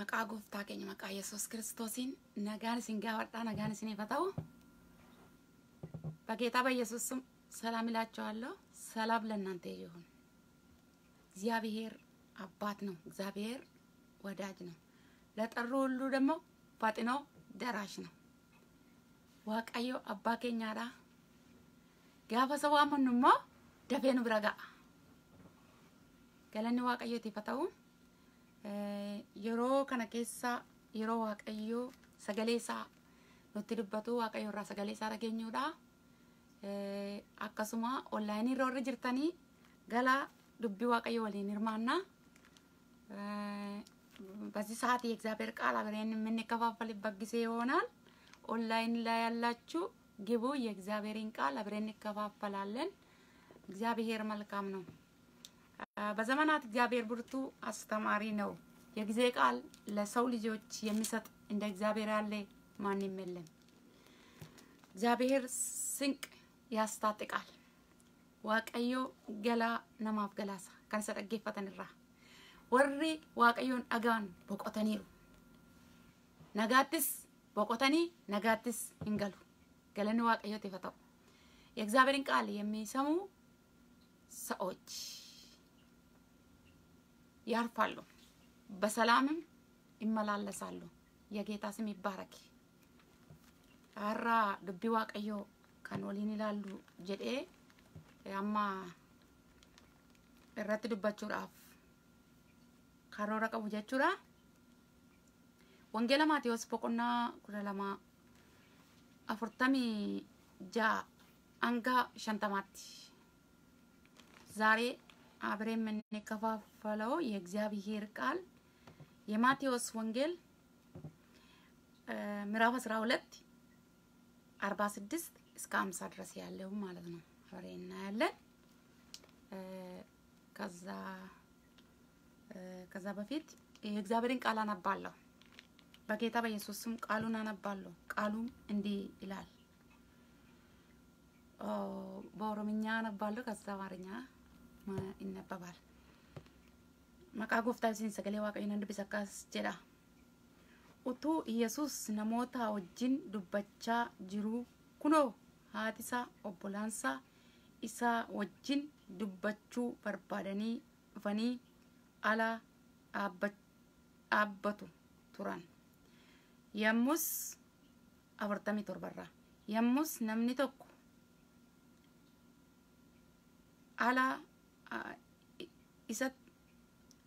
Maqaa gooftaa keenya maqaa Yesuus kiristoosiin nagaan isin gaafadhaa nagaan isiniif haa ta'u በጌታ በኢየሱስ ስም ሰላም እላችኋለሁ። ሰላም ለእናንተ ይሁን። እግዚአብሔር አባት ነው። እግዚአብሔር ወዳጅ ነው። ለጠሩ ሁሉ ደግሞ ፈጥኖ ደራሽ ነው። ዋቀዮ አባ. Gaafa isa waamannu immoo dafee nu bira ga'a. Galanni waaqayyootiif haa ta'u yeroo kana keessa yeroo waaqayyoo sagalee isaa nutti dubbatu waaqayyo irraa sagalee isaa dhageenyuudha. Akkasuma onlaayinii irra warri jirtanii gala dubbii waaqayyo waliin hirmaannaa. በዚህ ሰዓት የእግዚአብሔር ቃል አብረን የምንከፋፈልበት ጊዜ ይሆናል። ኦንላይን ላይ ያላችሁ ግቡ። የእግዚአብሔርን ቃል አብረን እንከፋፈላለን። እግዚአብሔር መልካም ነው። በዘመናት እግዚአብሔር ብርቱ አስተማሪ ነው። የጊዜ ቃል ለሰው ልጆች የሚሰጥ እንደ እግዚአብሔር ያለ ማንም የለም። እግዚአብሔር ስንቅ ያስታጥቃል። ዋቀዮ ገላ ነማፍ ገላሳ ከንሰ waaqayyoon dhagaan boqotaniiru nagaattis boqotanii nagaattis hin galu galanni waaqayyootiif haa ta'u የእግዚአብሔርን ቃል የሚሰሙ ሰዎች ያርፋሉ፣ በሰላምም ይመላለሳሉ። የጌታ ስም ይባረክ። አራ ዱቢ ዋቀዮ waliin ilaallu jedhee amma irratti dubbachuudhaaf karoora qabu jechuudha. Wangeela Maatiyoos boqonnaa kudha lama afurtamii ja'a hanga shantamaatti ዛሬ አብረን የምንከፋፈለው የእግዚአብሔር ቃል የማቴዎስ ወንጌል ምዕራፍ አስራ ሁለት አርባ ስድስት እስከ አምሳ ድረስ ያለው ማለት ነው። አብረን እናያለን። ከዛ ከዛ በፊት የእግዚአብሔርን ቃል አነባለሁ። በጌታ በኢየሱስ ስም ቃሉን አነባለሁ። ቃሉም እንዲህ ይላል። በኦሮምኛ አነባለሁ። ከዛ አማርኛ ይነበባል። መቃ ጎፍታ ሲን ሰገሌ dubbisa akkas jedha. Utuu Iyesuus namoota wajjin dubbachaa jiruu kunoo haati isaa obbolaansaa isaa wajjin dubbachuu barbaadanii dhufanii ala dhaabbatu turan. Yommus afurtamii torbarraa yommus namni tokko ala isa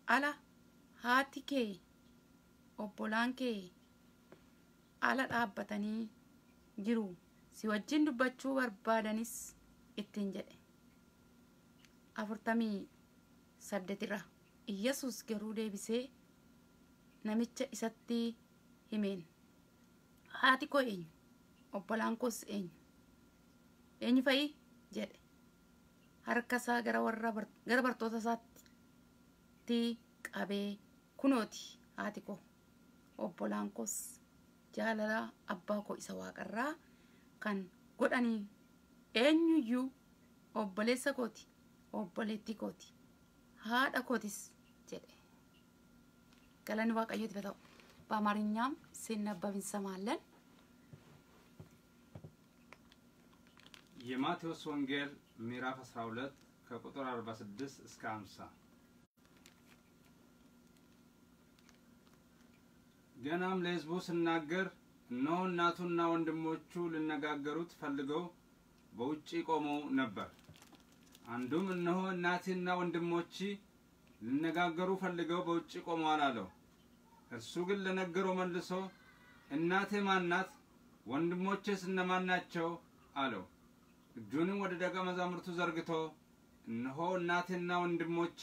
ala? Haati kee obbolaan kee ala dhaabbatanii jiru. Si wajjin dubbachuu barbaadanis ittiin jedhe. Afurtamii saddeetirra Iyyasuus garuu deebisee namicha isatti himeen. Haati koo eenyu? Obbolaan koos eenyu? Eenyu fa'i? Jedhe harka isaa gara warra gara bartoota isaatti qabee kunooti haati koo obbolaan koos jaalala abbaa koo isa waaqarraa kan godhanii eenyuyyuu obboleessa kooti obboleettii kooti haadha kootis jedhe galanni waaqayyooti ta'u በአማርኛም ሲነበብ እንሰማለን። የማቴዎስ ወንጌል ምዕራፍ 12 ከቁጥር 46 እስከ 50 ገናም ለሕዝቡ ስናገር እነሆ እናቱና ወንድሞቹ ሊነጋገሩት ፈልገው በውጪ ቆመው ነበር። አንዱም እነሆ እናቴና ወንድሞቼ ሊነጋገሩ ፈልገው በውጪ ቆመዋል አለው። እርሱ ግን ለነገረው መልሶ እናቴ ማን ናት? ወንድሞቼስ እነማን ናቸው? አለው። እጁንም ወደ ደቀ መዛሙርቱ ዘርግቶ እነሆ እናቴና ወንድሞቼ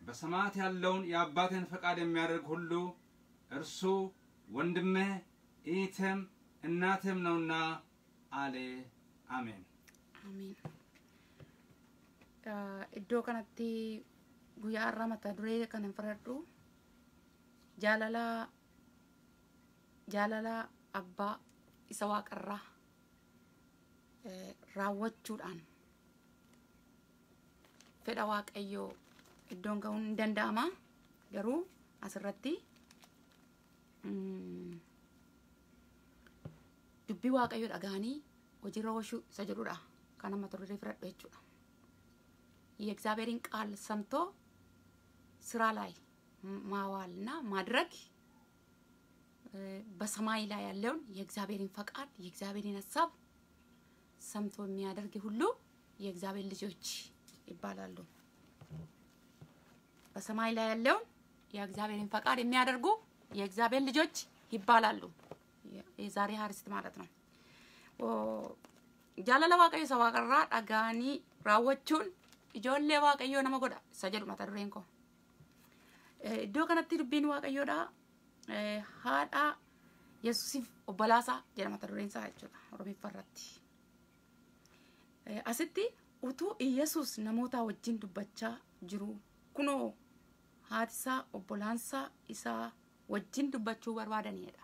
በሰማያት ያለውን የአባቴን ፈቃድ የሚያደርግ ሁሉ እርሱ ወንድሜ ኢቴም እናቴም ነውና አለ። አሜን። አሜን። Iddoo kanatti guyyaa har'a mata duree kan hin fudhadhu jaalala jaalala abbaa raawwachuudhaan fedha waaqayyoo iddoon ga'uun ni danda'ama garuu asirratti dubbii waaqayyo dhagahanii hojiirra oolchuu isa jedhudha kan nama turre fudhadhu jechuudha የእግዚአብሔርን ቃል ሰምቶ ስራ ላይ ማዋልና ማድረግ በሰማይ ላይ ያለውን የእግዚአብሔርን ፈቃድ የእግዚአብሔርን ሀሳብ ሰምቶ የሚያደርግ ሁሉ የእግዚአብሔር ልጆች ይባላሉ። በሰማይ ላይ ያለውን የእግዚአብሔርን ፈቃድ የሚያደርጉ የእግዚአብሔር ልጆች ይባላሉ። የዛሬ ሀርስት ማለት ነው። ijoollee waaqayyoo nama godha isa jedhu mata dureen koo. Iddoo kanatti dubbiin waaqayyoodha haadha yesusiif obbolaasaa jedha mata dureen isaa jechuudha oromiffaa irratti. Asitti utuu Iyyasuus namoota wajjin dubbachaa jiru kunoo haatisaa obbolaansaa isaa wajjin dubbachuu barbaadanidha.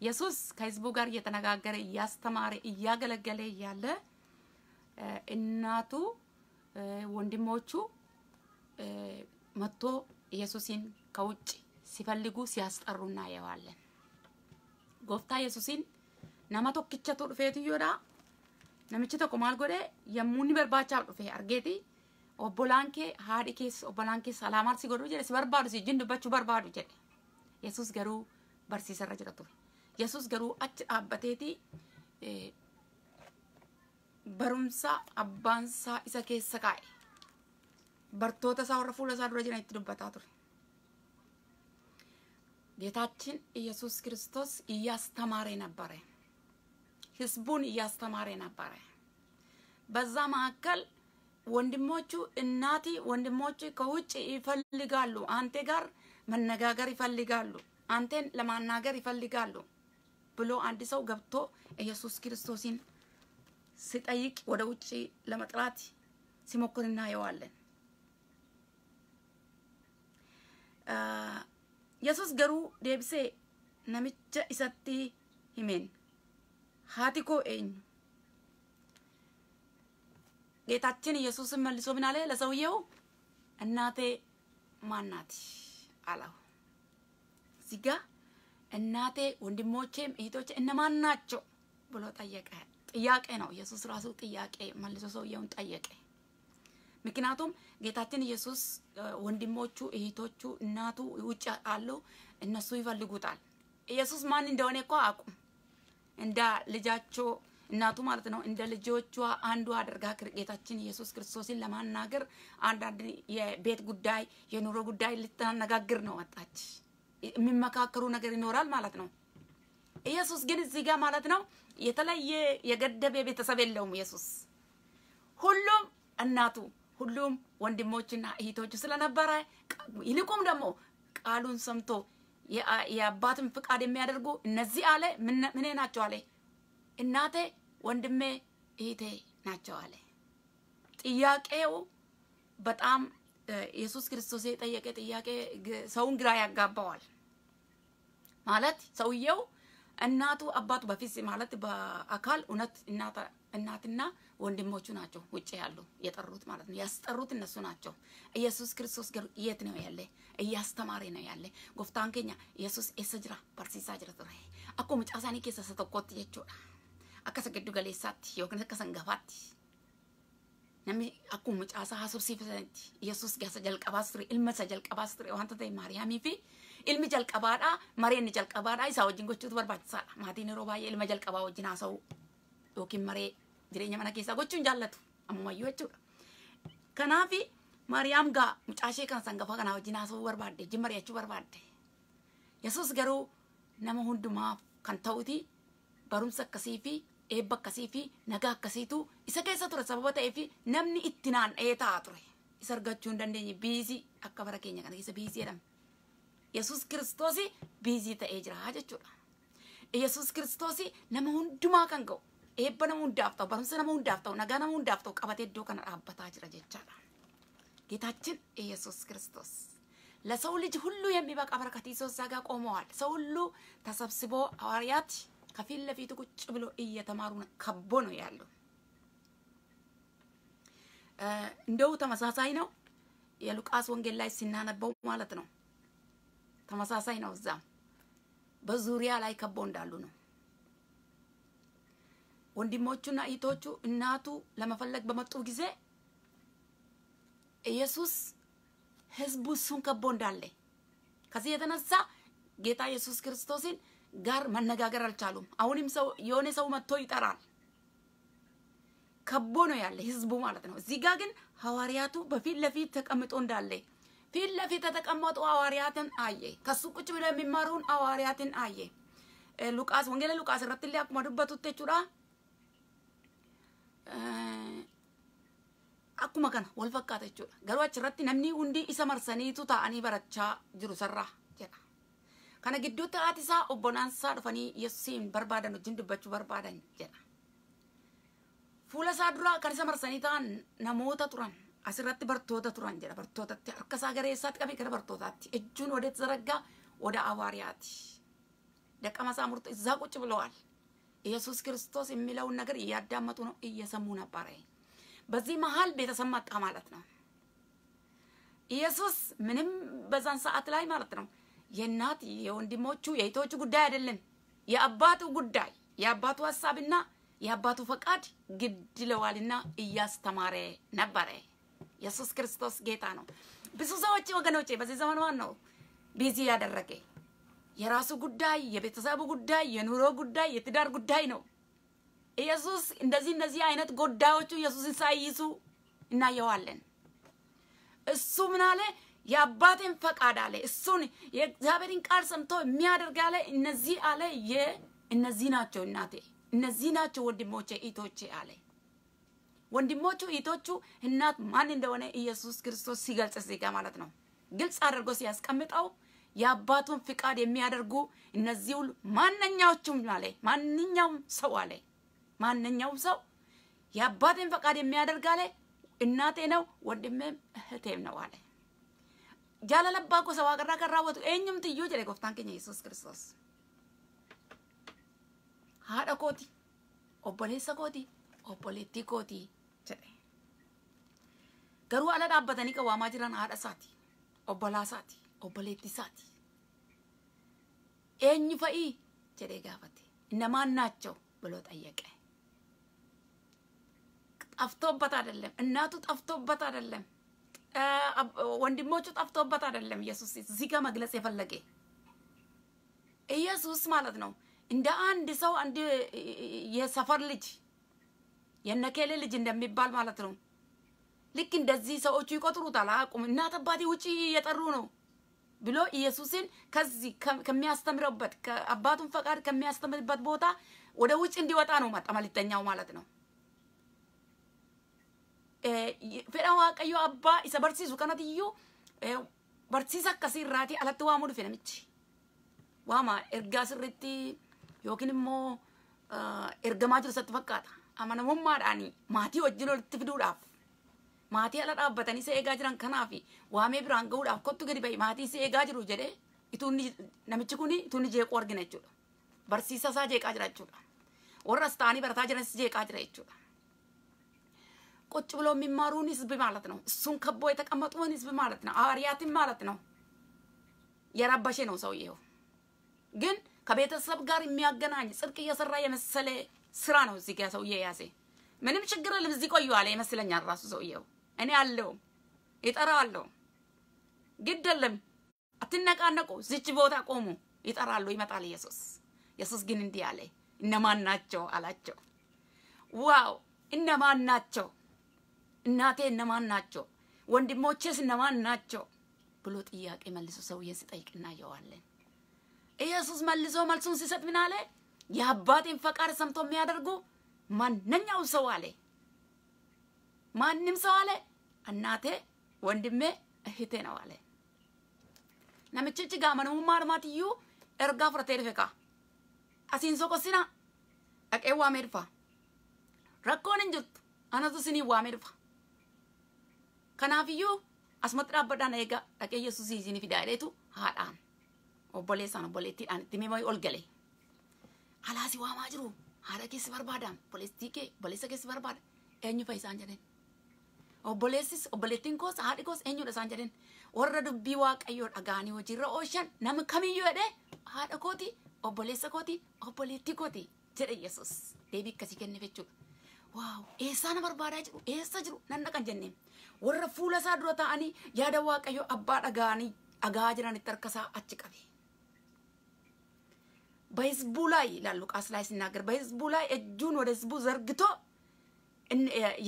ኢየሱስ ከህዝቡ ጋር እየተነጋገረ እያስተማረ እያገለገለ እያለ እናቱ ወንድሞቹ መጥቶ ኢየሱስን ከውጭ ሲፈልጉ ሲያስጠሩ እናየዋለን። ጎፍታ ኢየሱስን ነመ ቶኪቸቱ ዱፌትዮዳ ነምቺ ቶኮ ማል ጎዴ የሙኒ በርባቻፍ ዱፌ አርጌቲ obbolaan kee haadhi keessa obbolaan keessa alaamaan si godhu jedhe si barbaadu si wajjin dubbachuu barbaadu jedhe yesus garuu barsiisarra jira ture yesus garuu achi dhaabbateeti barumsa abbaansaa isa keessa kaa'e bartoota isaa warra fuula isaa dura jiran itti dubbataa ture ጌታችን ኢየሱስ ክርስቶስ እያስተማረ ነበረ። ህዝቡን እያስተማረ ነበረ። በዛ መካከል ወንድሞቹ እናቲ ወንድሞቹ ከውጭ ይፈልጋሉ፣ አንተ ጋር መነጋገር ይፈልጋሉ፣ አንተን ለማናገር ይፈልጋሉ ብሎ አንድ ሰው ገብቶ ኢየሱስ ክርስቶስን ሲጠይቅ ወደ ውጭ ለመጥራት ሲሞክር እናየዋለን። yesus garuu deebisee namicha isatti himeen koo eenyu ጌታችን ኢየሱስን መልሶ ምን አለ ለሰውየው? እናቴ ማናት አለው። እዚህ ጋ እናቴ ወንድሞቼም እህቶቼ እነማን ናቸው ብሎ ጠየቀ። ጥያቄ ነው። ኢየሱስ ራሱ ጥያቄ መልሶ ሰውየውን ጠየቀ። ምክንያቱም ጌታችን ኢየሱስ ወንድሞቹ፣ እህቶቹ፣ እናቱ ውጭ አሉ። እነሱ ይፈልጉታል። ኢየሱስ ማን እንደሆነ እኮ አቁም እንደ ልጃቸው እናቱ ማለት ነው እንደ ልጆቿ አንዱ አድርጋ ጌታችን ኢየሱስ ክርስቶስን ለማናገር አንዳንድ የቤት ጉዳይ የኑሮ ጉዳይ ልታነጋግር ነው ወጣች። የሚመካከሩ ነገር ይኖራል ማለት ነው። ኢየሱስ ግን እዚህ ጋር ማለት ነው የተለየ የገደበ ቤተሰብ የለውም። ኢየሱስ ሁሉም እናቱ ሁሉም ወንድሞችና እህቶቹ ስለነበረ ይልቁም ደግሞ ቃሉን ሰምቶ የአባትን ፍቃድ የሚያደርጉ እነዚህ አለ ምኔ ናቸው አለ እናቴ ወንድሜ እህቴ ናቸው አለ። ጥያቄው በጣም ኢየሱስ ክርስቶስ የጠየቀ ጥያቄ ሰውን ግራ ያጋባዋል። ማለት ሰውየው እናቱ አባቱ በፊት ማለት በአካል እውነት እናትና ወንድሞቹ ናቸው ውጭ ያሉ የጠሩት ማለት ነው። ያስጠሩት እነሱ ናቸው። ኢየሱስ ክርስቶስ ገሩ የት ነው ያለ? እያስተማረ ነው ያለ። ጎፍታን ኬኛ ኢየሱስ ኤሰ ጅራ በርሲሳ ጅራ ture akkuma caasaanii keessa isa tokkotti jechuudha. Akka isa giddu galeessaatti yookiin akka sangafaatti namni akkuma caasaa haasofsiifasanitti Yesuus gaasa jalqabaas ture ilma isa jalqabaas ture wanta ta'e Maariyaamii fi ilmi jalqabaadha maree inni jalqabaadha isaa wajjin gochuutu barbaachisaadha. Maatiin yeroo baay'ee ilma jalqabaa wajjin haasa'u yookiin maree jireenya mana keessaa gochuun jaallatu ammumayyuu jechuudha. Kanaaf Maariyaam gaa mucaashee kan sangafaa kanaa wajjin haasa'uu barbaadde wajjin mari'achuu barbaadde. Yesuus garuu nama hundumaaf kan ta'uti barumsa akkasii fi eebba akkasii fi nagaa akkasiitu isa keessa ture sababa ta'eef namni itti naanna'ee ta'a ture. Isa argachuu hin dandeenye biizii akka bara keenya kana keessa biizii jedhama. Yesuus kiristoos biizii ta'ee jira jechuudha. Yesuus kiristoos nama hundumaa kan ga'u eebba nama hundaaf ta'u barumsa nama hundaaf ta'u nagaa nama hundaaf qabatee iddoo kana dhaabbataa jira jechaadha. ጌታችን ኢየሱስ ክርስቶስ ለሰው ልጅ ሁሉ የሚበቃ በረከት ይዞ እዛ ጋር ቆመዋል። ሰው ሁሉ ተሰብስቦ ሐዋርያት ከፊት ለፊቱ ቁጭ ብሎ እየተማሩ ከቦ ነው ያለው። እንደው ተመሳሳይ ነው የሉቃስ ወንጌል ላይ ሲናነበው ማለት ነው። ተመሳሳይ ነው። እዛም በዙሪያ ላይ ከቦ እንዳሉ ነው። ወንድሞቹና እህቶቹ እናቱ ለመፈለግ በመጡ ጊዜ ኢየሱስ ህዝቡ እሱን ከቦ እንዳለ ከዚህ የተነሳ ጌታ ኢየሱስ ክርስቶስን ጋር መነጋገር አልቻሉም። አሁንም ሰው የሆነ ሰው መጥቶ ይጠራል። ከቦ ነው ያለ ህዝቡ ማለት ነው። እዚህ ጋር ግን ሐዋርያቱ በፊት ለፊት ተቀምጦ እንዳለ ፊት ለፊት የተቀመጡ ሐዋርያትን አየ። ከሱ ቁጭ ብለው የሚማሩን ሐዋርያትን አየ። ሉቃስ ወንጌላ ሉቃስ irratti illee akkuma. Akkuma kana wal fakkaata jechuudha. Garuu achirratti namni hundi isa marsaniitu taa'anii barachaa jiru sarraa jedha. Kana gidduutti haati isaa obbolaan isaa dhufanii Yesuusiin barbaadan wajjin dubbachuu barbaadan jedha. Fuula isaa dura kan isa marsanii ta'an namoota turan asirratti bartoota turan jedha bartootatti harka isaa gara eessaatti qabe gara bartootaatti እጁን ወደ ተዘረጋ ወደ ሐዋርያት ደቀ መዛሙርቱ እዛ ቁጭ ብለዋል። ኢየሱስ ክርስቶስ የሚለውን ነገር እያዳመጡ ነው፣ እየሰሙ ነበረ። በዚህ መሀል ቤተሰብ መጣ ማለት ነው። ኢየሱስ ምንም በዛን ሰዓት ላይ ማለት ነው የእናት የወንድሞቹ የእህቶቹ ጉዳይ አይደለም፣ የአባቱ ጉዳይ የአባቱ ሀሳብና የአባቱ ፈቃድ ግድ ይለዋልና እያስተማረ ነበረ። ኢየሱስ ክርስቶስ ጌታ ነው። ብዙ ሰዎች ወገኖቼ በዚህ ዘመን ነው ቢዚ ያደረገ የራሱ ጉዳይ፣ የቤተሰቡ ጉዳይ፣ የኑሮ ጉዳይ፣ የትዳር ጉዳይ ነው። ኢየሱስ እንደዚህ እንደዚህ አይነት ጉዳዮቹ ኢየሱስን ሳይይዙ እናየዋለን። እሱ ምን አለ? የአባቴን ፈቃድ አለ። እሱን የእግዚአብሔርን ቃል ሰምቶ የሚያደርግ አለ። እነዚህ አለ እነዚህ ናቸው እናቴ፣ እነዚህ ናቸው ወንድሞቼ እህቶቼ አለ። ወንድሞቹ እህቶቹ እናት ማን እንደሆነ ኢየሱስ ክርስቶስ ሲገልጽ ጋር ማለት ነው ግልጽ አድርጎ ሲያስቀምጠው የአባቱን ፍቃድ የሚያደርጉ እነዚህ ሁሉ ማንኛዎቹም አለ ማንኛውም ሰው አለ ማንኛውም ሰው የአባቴን ፈቃድ የሚያደርግ አለ እናቴ ነው ወንድሜም እህቴም ነው አለ ጃለለባ ጎ ሰዋ ቀራ ከራወቱ ኤኙም ትዩ ጀደ ጎፍታን keenya yesus ክርስቶስ haadha kooti obboleessa kooti obboleettii kooti jedhe garuu ala dhaabbatanii qawwaamaa jiran obboleettii isaati eenyu fa'ii jedhee gaafate እነማን ናቸው ብሎ ጠየቀ ጠፍቶበት አይደለም እናቱ ጠፍቶበት አይደለም ወንድሞቹ ጠፍቶበት አይደለም ኢየሱስ እዚህ ጋር መግለጽ የፈለገ ኢየሱስ ማለት ነው እንደ አንድ ሰው አንድ የሰፈር ልጅ የነኬሌ ልጅ እንደሚባል ማለት ነው ልክ እንደዚህ ሰዎቹ ይቆጥሩታል አቁም እናት አባቴ ውጪ እየጠሩ ነው ብሎ ኢየሱስን ከዚህ ከሚያስተምረበት አባቱን ፈቃድ ከሚያስተምርበት ቦታ ወደ ውጭ እንዲወጣ ነው መጣ መልእክተኛው ማለት ነው fedha waaqayyo abbaa isa barsiisu kanatti iyyuu barsiisa akkasii irraati alatti waamuu dhufe namichi waama ergaa sirriitti yookiin immoo ergamaa jiru isatti fakkaata amanamummaadhaan maatii wajjin walitti fiduudhaaf maatii ala dhaabbatanii isa eegaa jiran kanaaf waamee biraan gahuudhaaf kottu gadi bahi maatii isa eegaa jiru jedhee ituunni namichi kun ituunni jeequu argina jechuudha barsiisa isaa jeeqaa jira jechuudha warra as ta'anii barataa jiranis jeeqaa jira jechuudha ቁጭ ብሎ የሚማሩን ህዝብ ማለት ነው። እሱን ከቦ የተቀመጡን ህዝብ ማለት ነው። ሐዋርያትን ማለት ነው። የረበሸ ነው ሰውየው። ግን ከቤተሰብ ጋር የሚያገናኝ ጽድቅ እየሰራ የመሰለ ስራ ነው እዚህ ጋር ሰውዬ የያዘ። ምንም ችግር የለም እዚህ ቆዩ አለ ይመስለኛል ራሱ ሰውየው። እኔ አለው ይጠራዋለሁ፣ ግድ የለም አትነቃነቁ፣ ዝች ቦታ ቆሙ፣ ይጠራሉ፣ ይመጣል ኢየሱስ። ኢየሱስ ግን እንዲህ አለ፣ እነማን ናቸው አላቸው። ዋው እነማን ናቸው? እናቴ እነማን ናቸው? ወንድሞቼስ እነማን ናቸው? ብሎ ጥያቄ መልሶ ሰውዬ ሲጠይቅ እናየዋለን። ኢየሱስ መልሶ መልሱን ሲሰጥ ምን አለ? የአባቴን ፈቃድ ሰምቶ የሚያደርጉ ማንኛው ሰው አለ። ማንም ሰው አለ እናቴ፣ ወንድሜ፣ እህቴ ነው አለ። asiin soqosina dhaqee waamee dhufa rakkoon hin jirtu anatu isinii waamee dhufa kanaafiyyuu asumatti dhaabbadhaan eegaa dhaqee yesuus isinii fidaa jedheetu haadhaan obboleessaan obboleettiidhaan itti mimee ol gale alaasi waamaa jiru haadha keessi barbaadaan obboleettii kee obboleessa keessi barbaada eenyu fa'i isaan jedhen obboleessis obboleettiin koos haadhi koos eenyudha isaan jedhen warra dubbii waaqayyoo dhagaanii hojiirra oolchan nama kamiyyuu jedhee haadha kooti obboleessa kooti obboleettii kooti jedhe yesus deebii akkasii kenneef jechuudha. waaw eessaa na barbaadaa jiru eessa jiru nan dhaqan jenneen warra fuula isaa dura ta'anii yaada waaqayyo abbaa dhaga'anii dhagaa jiranitti harka isaa achi qabe. በህዝቡ ላይ ይላል ሉቃስ ላይ ሲናገር በህዝቡ ላይ እጁን ወደ ህዝቡ ዘርግቶ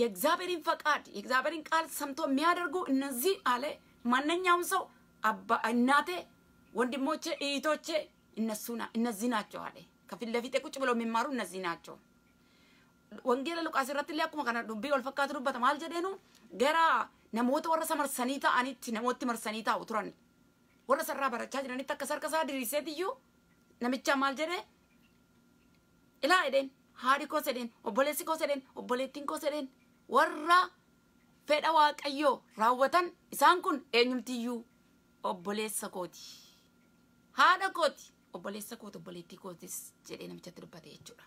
የእግዚአብሔርን ፈቃድ የእግዚአብሔርን ቃል ሰምቶ የሚያደርጉ እነዚህ አለ ማንኛውም ሰው እናቴ፣ ወንድሞቼ፣ እህቶቼ እነሱ እነዚህ ናቸው አለ። ከፊት ለፊት ቁጭ ብለው የሚማሩ እነዚህ ናቸው። fakkaatu dubbata maal jedheenu gara namoota warra isa marsanii ta'anitti namooti marsanii taa'u turan warra sarraa barachaa jiranitti akka sarka isaa diriirseetiyyuu namicha maal jedhe ilaa jedheen haadhi koo sedheen obboleessi koo sedheen obboleettiin koo sedheen warra fedha waaqayyoo raawwatan isaan kun eenyumtiyyuu obboleessa kooti haadha kooti obboleessa kooti obboleettii kootis jedhee namichatti dubbate jechuudha.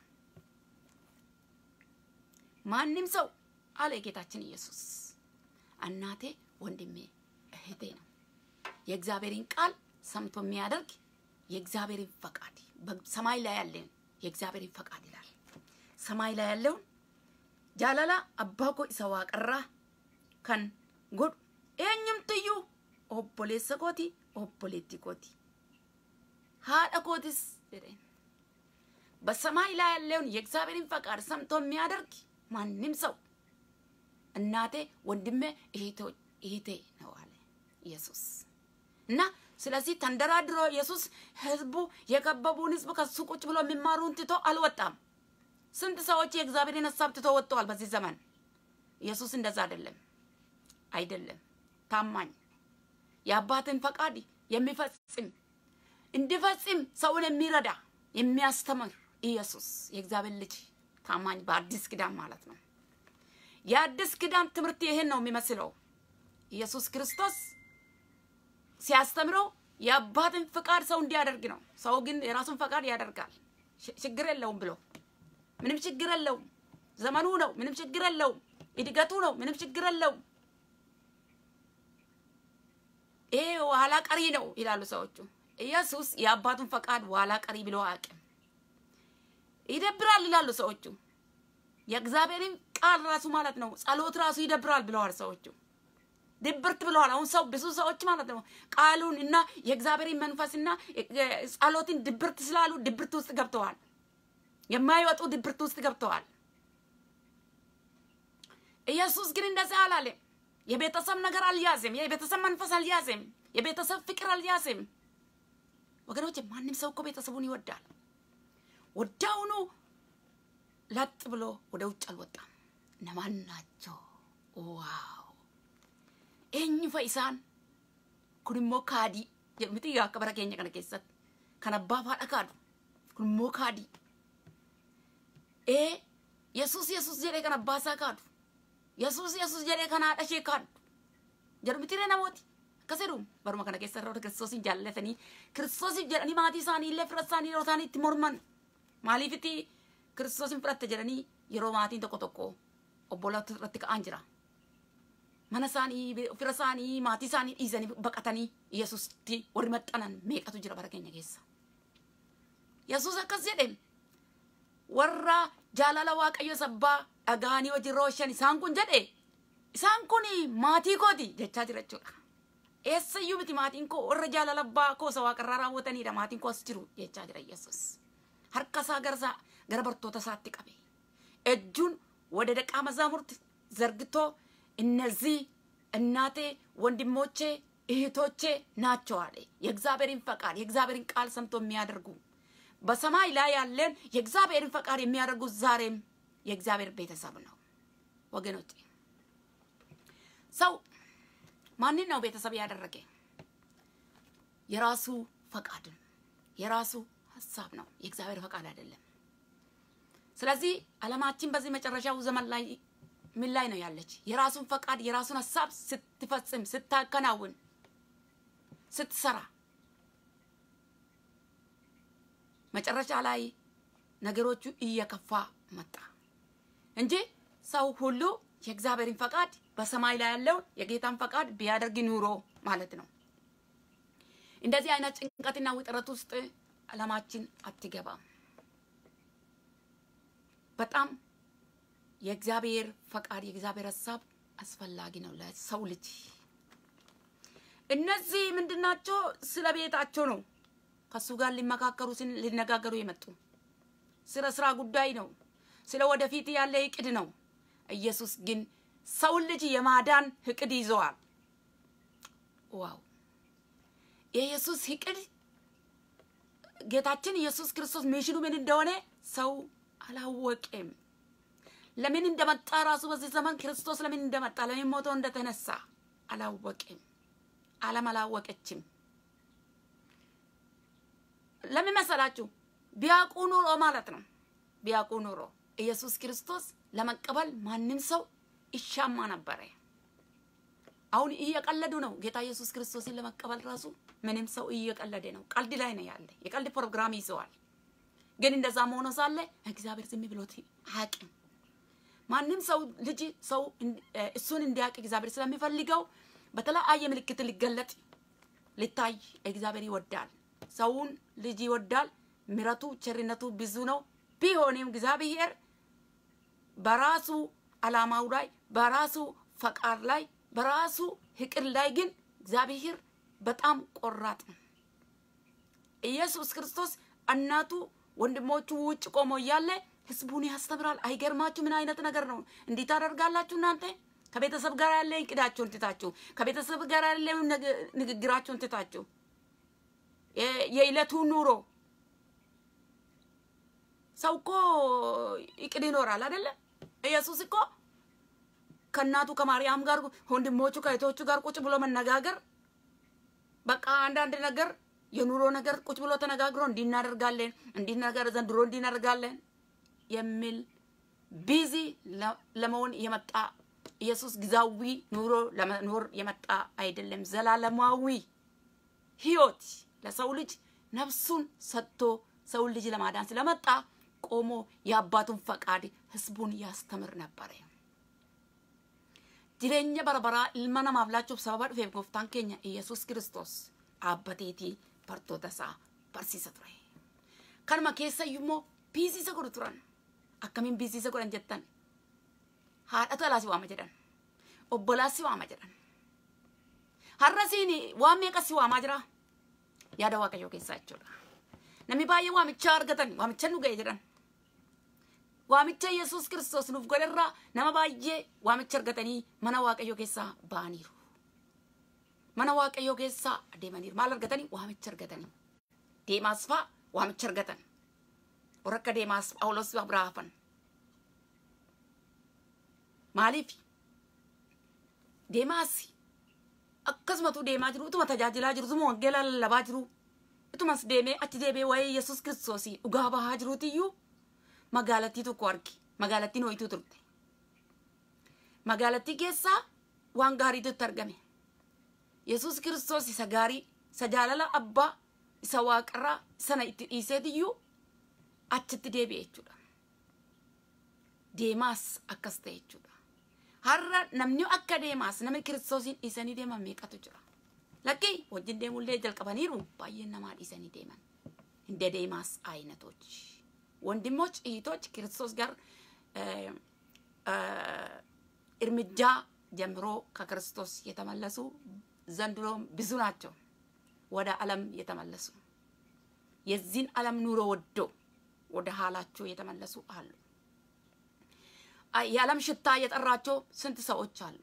ማንም ሰው አለ ጌታችን ኢየሱስ እናቴ ወንድሜ እህቴ ነው። የእግዚአብሔርን ቃል ሰምቶ የሚያደርግ የእግዚአብሔርን ፈቃድ ሰማይ ላይ ያለውን የእግዚአብሔርን ፈቃድ ይላል። ሰማይ ላይ ያለውን jaalala abbaa koo isa waaqarraa kan godhu eenyumtiyyuu obboleessa kooti obboleettii kooti haadha kootis jedheen በሰማይ ላይ ያለውን የእግዚአብሔርን ፈቃድ ሰምቶ የሚያደርግ ማንም ሰው እናቴ፣ ወንድሜ፣ እህቴ ነው አለ ኢየሱስ እና ስለዚህ ተንደራድሮ ኢየሱስ ህዝቡ የከበቡን ህዝብ ከሱ ቁጭ ብሎ የሚማሩን ትቶ አልወጣም። ስንት ሰዎች የእግዚአብሔርን ሀሳብ ትቶ ወጥተዋል በዚህ ዘመን። ኢየሱስ እንደዛ አይደለም፣ አይደለም። ታማኝ የአባትን ፈቃድ የሚፈጽም እንዲፈጽም ሰውን የሚረዳ የሚያስተምር ኢየሱስ የእግዚአብሔር ልጅ ታማኝ በአዲስ ኪዳን ማለት ነው። የአዲስ ኪዳን ትምህርት ይህን ነው የሚመስለው። ኢየሱስ ክርስቶስ ሲያስተምረው የአባትን ፈቃድ ሰው እንዲያደርግ ነው። ሰው ግን የራሱን ፈቃድ ያደርጋል። ችግር የለውም ብሎ ምንም ችግር የለውም፣ ዘመኑ ነው፣ ምንም ችግር የለውም፣ እድገቱ ነው፣ ምንም ችግር የለውም፣ ይሄ ኋላ ቀሪ ነው ይላሉ ሰዎቹ። ኢየሱስ የአባቱን ፈቃድ ኋላ ቀሪ ብሎ አያውቅም። ይደብራል ይላሉ ሰዎቹ። የእግዚአብሔርን ቃል ራሱ ማለት ነው ጸሎት ራሱ ይደብራል ብለዋል ሰዎቹ። ድብርት ብለዋል። አሁን ሰው ብዙ ሰዎች ማለት ነው ቃሉን እና የእግዚአብሔርን መንፈስና ጸሎትን ድብርት ስላሉ ድብርት ውስጥ ገብተዋል። የማይወጡ ድብርት ውስጥ ገብተዋል። ኢየሱስ ግን እንደዚህ አላለም። የቤተሰብ ነገር አልያዘም። የቤተሰብ መንፈስ አልያዘም። የቤተሰብ ፍቅር አልያዘም። ወገኖች ማንም ሰው እኮ ቤተሰቡን ይወዳል። ወዳውኑ ለጥ ብሎ ወደ ውጭ አልወጣም። እነማን ናቸው? ዋው kun immoo kaadii jedhamti akka bara keenya kana keessatti kan kun immoo kaadii ee yesus yesus jedhee kan abbaa isaa kaadu yesus yesus jedhee kan haadha ishee kaadu jedhamtire namooti akkas jedhu baruma kana keessa irra kiristoosin jaallatanii kiristoosiif jedhanii maatii isaanii illee fira isaanii yeroo isaanii itti morman maaliifiti kiristoosin fudhatte jedhanii yeroo maatiin tokko tokko obboloota irratti ka'an jira. mana isaanii fira isaanii maatii isaanii dhiisanii baqatanii yesusitti warri maxxanan meeqatu jira bara keenya keessa. Yesus akkas jedhe warra jaalala waaqayyo sabbaa dhagaanii hojii rooshan isaan kun jedhe isaan kun maatii kooti jechaa jira jechuudha. Eessayyuu miti maatiin koo warra jaalala abbaa koo isa waaqarraa raawwatanidha maatiin koo as jiru jechaa jira Yesus. Harka isaa gara gara bartoota isaatti qabe. Ejjuun ወደ ደቀ መዛሙርት ዘርግቶ እነዚህ እናቴ ወንድሞቼ እህቶቼ ናቸው አለ። የእግዚአብሔርን ፈቃድ የእግዚአብሔርን ቃል ሰምቶ የሚያደርጉ በሰማይ ላይ ያለን የእግዚአብሔርን ፈቃድ የሚያደርጉ ዛሬም የእግዚአብሔር ቤተሰብ ነው ወገኖች። ሰው ማንን ነው ቤተሰብ ያደረገ? የራሱ ፈቃድ የራሱ ሀሳብ ነው፣ የእግዚአብሔር ፈቃድ አይደለም። ስለዚህ ዓለማችን በዚህ መጨረሻው ዘመን ላይ ምን ላይ ነው ያለች? የራሱን ፈቃድ የራሱን ሀሳብ ስትፈጽም፣ ስታከናውን፣ ስትሰራ መጨረሻ ላይ ነገሮቹ እየከፋ መጣ እንጂ ሰው ሁሉ የእግዚአብሔርን ፈቃድ በሰማይ ላይ ያለውን የጌታን ፈቃድ ቢያደርግ ኑሮ ማለት ነው። እንደዚህ አይነት ጭንቀትና ውጥረት ውስጥ ዓለማችን አትገባም። በጣም የእግዚአብሔር ፈቃድ የእግዚአብሔር ሀሳብ አስፈላጊ ነው ለሰው ልጅ። እነዚህ ምንድናቸው? ስለ ቤታቸው ነው ከሱ ጋር ሊመካከሩ ሊነጋገሩ የመጡ ስለ ስራ ጉዳይ ነው። ስለ ወደፊት ያለ እቅድ ነው። ኢየሱስ ግን ሰውን ልጅ የማዳን እቅድ ይዘዋል። ዋው! የኢየሱስ እቅድ ጌታችን ኢየሱስ ክርስቶስ mission ኑ ምን እንደሆነ ሰው አላወቀም። ለምን እንደመጣ ራሱ በዚህ ዘመን ክርስቶስ ለምን እንደመጣ ለምን ሞቶ እንደተነሳ አላወቀም። ዓለም አላወቀችም። ለምን መሰላችሁ? ቢያውቁ ኑሮ ማለት ነው። ቢያውቁ ኑሮ ኢየሱስ ክርስቶስ ለመቀበል ማንም ሰው ይሻማ ነበረ። አሁን እየቀለዱ ነው። ጌታ ኢየሱስ ክርስቶስን ለመቀበል ራሱ ምንም ሰው እየቀለደ ነው። ቀልድ ላይ ነው ያለ። የቀልድ ፕሮግራም ይዘዋል። ግን እንደዛ መሆኖ ሳለ እግዚአብሔር ዝም ብሎት አያውቅም። ማንም ሰው ልጅ ሰው እሱን እንዲያውቅ እግዚአብሔር ስለሚፈልገው በተለያየ ምልክት ሊገለጥ ሊታይ እግዚአብሔር ይወዳል። ሰውን ልጅ ይወዳል። ምሕረቱ ቸርነቱ ብዙ ነው። ቢሆንም እግዚአብሔር በራሱ ዓላማው ላይ በራሱ ፈቃድ ላይ በራሱ ፍቅር ላይ ግን እግዚአብሔር በጣም ቆራጥ ነው። ኢየሱስ ክርስቶስ እናቱ ወንድሞቹ ውጭ ቆሞ እያለ ህዝቡን ያስተምራል። አይገርማችሁ? ምን አይነት ነገር ነው? እንዲህ ታደርጋላችሁ እናንተ ከቤተሰብ ጋር ያለ እንቅዳችሁን ትታችሁ ከቤተሰብ ጋር ያለ ንግግራችሁን ትታችሁ የዕለቱ ኑሮ ሰው እኮ ይቅድ ይኖራል አይደለ? ኢየሱስ እኮ ከእናቱ ከማርያም ጋር ወንድሞቹ ከእህቶቹ ጋር ቁጭ ብሎ መነጋገር በቃ አንዳንድ ነገር የኑሮ ነገር ቁጭ ብሎ ተነጋግሮ እንዲህ ነገር ዘንድሮ እንዲህ እናደርጋለን የሚል ቢዚ ለመሆን የመጣ ኢየሱስ ጊዜያዊ ኑሮ ለመኖር የመጣ አይደለም። ዘላለማዊ ህይወት ለሰው ልጅ ነፍሱን ሰጥቶ ሰውን ልጅ ለማዳን ስለመጣ ቆሞ የአባቱን ፈቃድ ህዝቡን ያስተምር ነበረ። namaaf laachuuf sababa dhufeef gooftaan keenya Iyyasuus Kiristoos dhaabbateetii bartoota isaa barsiisa ture. Kanuma keessa immoo biisiisa godhu turan. Akkamiin biisiisa godhan jettan? Haadha talaasi waama jedhan. Obbolaasi waama jedhan. Har'asiin waan meeqa si waamaa jira? Yaada Waaqayyoo keessaa jechuudha. Namni baay'ee waamichaa argatan waamicha nu ga'e jedhan. waamicha yesus kiristoos nuuf godherraa nama baay'ee waamicha argatanii mana waaqayyoo keessaa ba'aniiru. Mana waaqayyoo keessaa adeemaniiru. Maal argatanii? Waamicha argatanii. Deemaas fa'aa waamicha argatan. Warra akka deemaas Phaawulos biraa hafan. Maaliif? Deemaas akkasumatu deemaa jiru. Utuma tajaajilaa jiru. Utuma wangeela lallabaa jiru. Utumas deemee achi deebi'ee waa'ee yesus kiristoosii dhugaa bahaa jiruutiyyuu magaalattii tokko argi. Magaalattiin ho'ituu turte. Magaalattii keessaa waan gaariitu itti argame. Yesus kiristoos isa gaarii, isa jaalala abbaa, isa waaqarraa sana itti dhiiseetiyyuu achitti deebi'e jechuudha. Deemaas akkas ta'e jechuudha. Har'a namni akka deemaas namni kiristoosiin dhiisanii deeman meeqatu jira. Lakkii wajjin deemullee jalqabaniiru baay'een namaa dhiisanii deeman. እንደ ዴማስ አይነቶች ወንድሞች እህቶች ክርስቶስ ጋር እርምጃ ጀምሮ ከክርስቶስ የተመለሱ ዘንድሮም ብዙ ናቸው። ወደ ዓለም የተመለሱ የዚህን ዓለም ኑሮ ወዶ ወደ ኋላቸው የተመለሱ አሉ። የዓለም ሽታ የጠራቸው ስንት ሰዎች አሉ።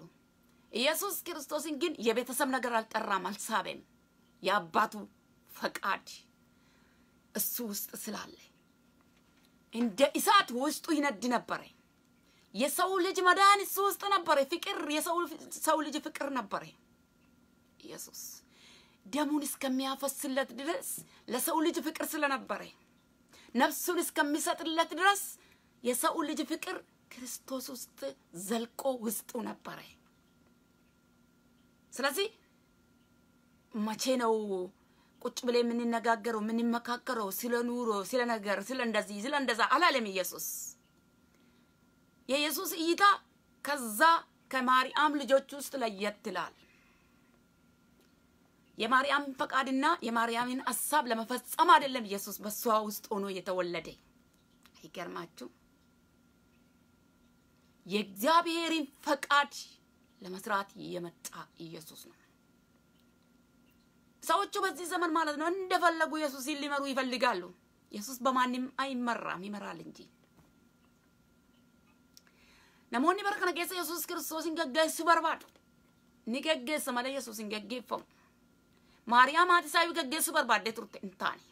ኢየሱስ ክርስቶስን ግን የቤተሰብ ነገር አልጠራም፣ አልሳበም። የአባቱ ፈቃድ እሱ ውስጥ ስላለ እንደ እሳት ውስጡ ይነድ ነበረ። የሰው ልጅ መዳን እሱ ውስጥ ነበረ። ፍቅር የሰው ልጅ ፍቅር ነበረ። ኢየሱስ ደሙን እስከሚያፈስለት ድረስ ለሰው ልጅ ፍቅር ስለነበረ ነፍሱን እስከሚሰጥለት ድረስ የሰው ልጅ ፍቅር ክርስቶስ ውስጥ ዘልቆ ውስጡ ነበረ። ስለዚህ መቼ ነው ቁጭ ብለ የምንነጋገረው የምንመካከረው ስለ ኑሮ፣ ስለ ነገር፣ ስለ እንደዚህ ስለ እንደዛ አላለም ኢየሱስ። የኢየሱስ እይታ ከዛ ከማርያም ልጆች ውስጥ ለየት ይላል። የማርያምን ፈቃድና የማርያምን ሀሳብ ለመፈጸም አይደለም ኢየሱስ በሷ ውስጥ ሆኖ የተወለደ። አይገርማችሁ? የእግዚአብሔርን ፈቃድ ለመስራት የመጣ ኢየሱስ ነው። ሰዎቹ በዚህ ዘመን ማለት ነው እንደፈለጉ ኢየሱስን ሊመሩ ይፈልጋሉ። ኢየሱስ በማንም አይመራም፣ ይመራል እንጂ። gaggeessa malee yesus hin gaggeeffamu maariyaam haati isaa gaggeessu barbaadde turte hin taane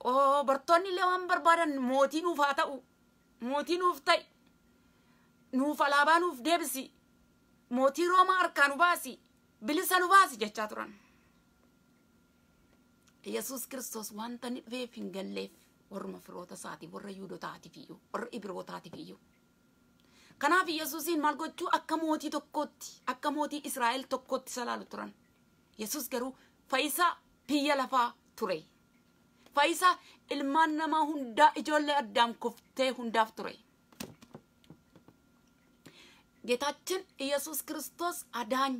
oo bartoonni illee waan barbaadan mootii nuuf haa ta'u mootii nuuf ta'i nuuf alaabaa nuuf deebisi mootii roomaa harkaa nu baasi bilisa nu baasi jechaa turan yesus kiristoos wanta ni dhufeef hin galleef warruma firoota isaatiif warra yuudotaatiif iyyuu warra ibrootaatiif iyyuu kanaaf yesuusiin maal gochuu akka mootii tokkootti akka mootii israa'el tokkootti salaalu turan yesus garuu fayyisaa biyya lafaa ture fayyisaa ilmaan namaa hundaa ijoollee addaam kuftee hundaaf ture ጌታችን ኢየሱስ ክርስቶስ አዳኝ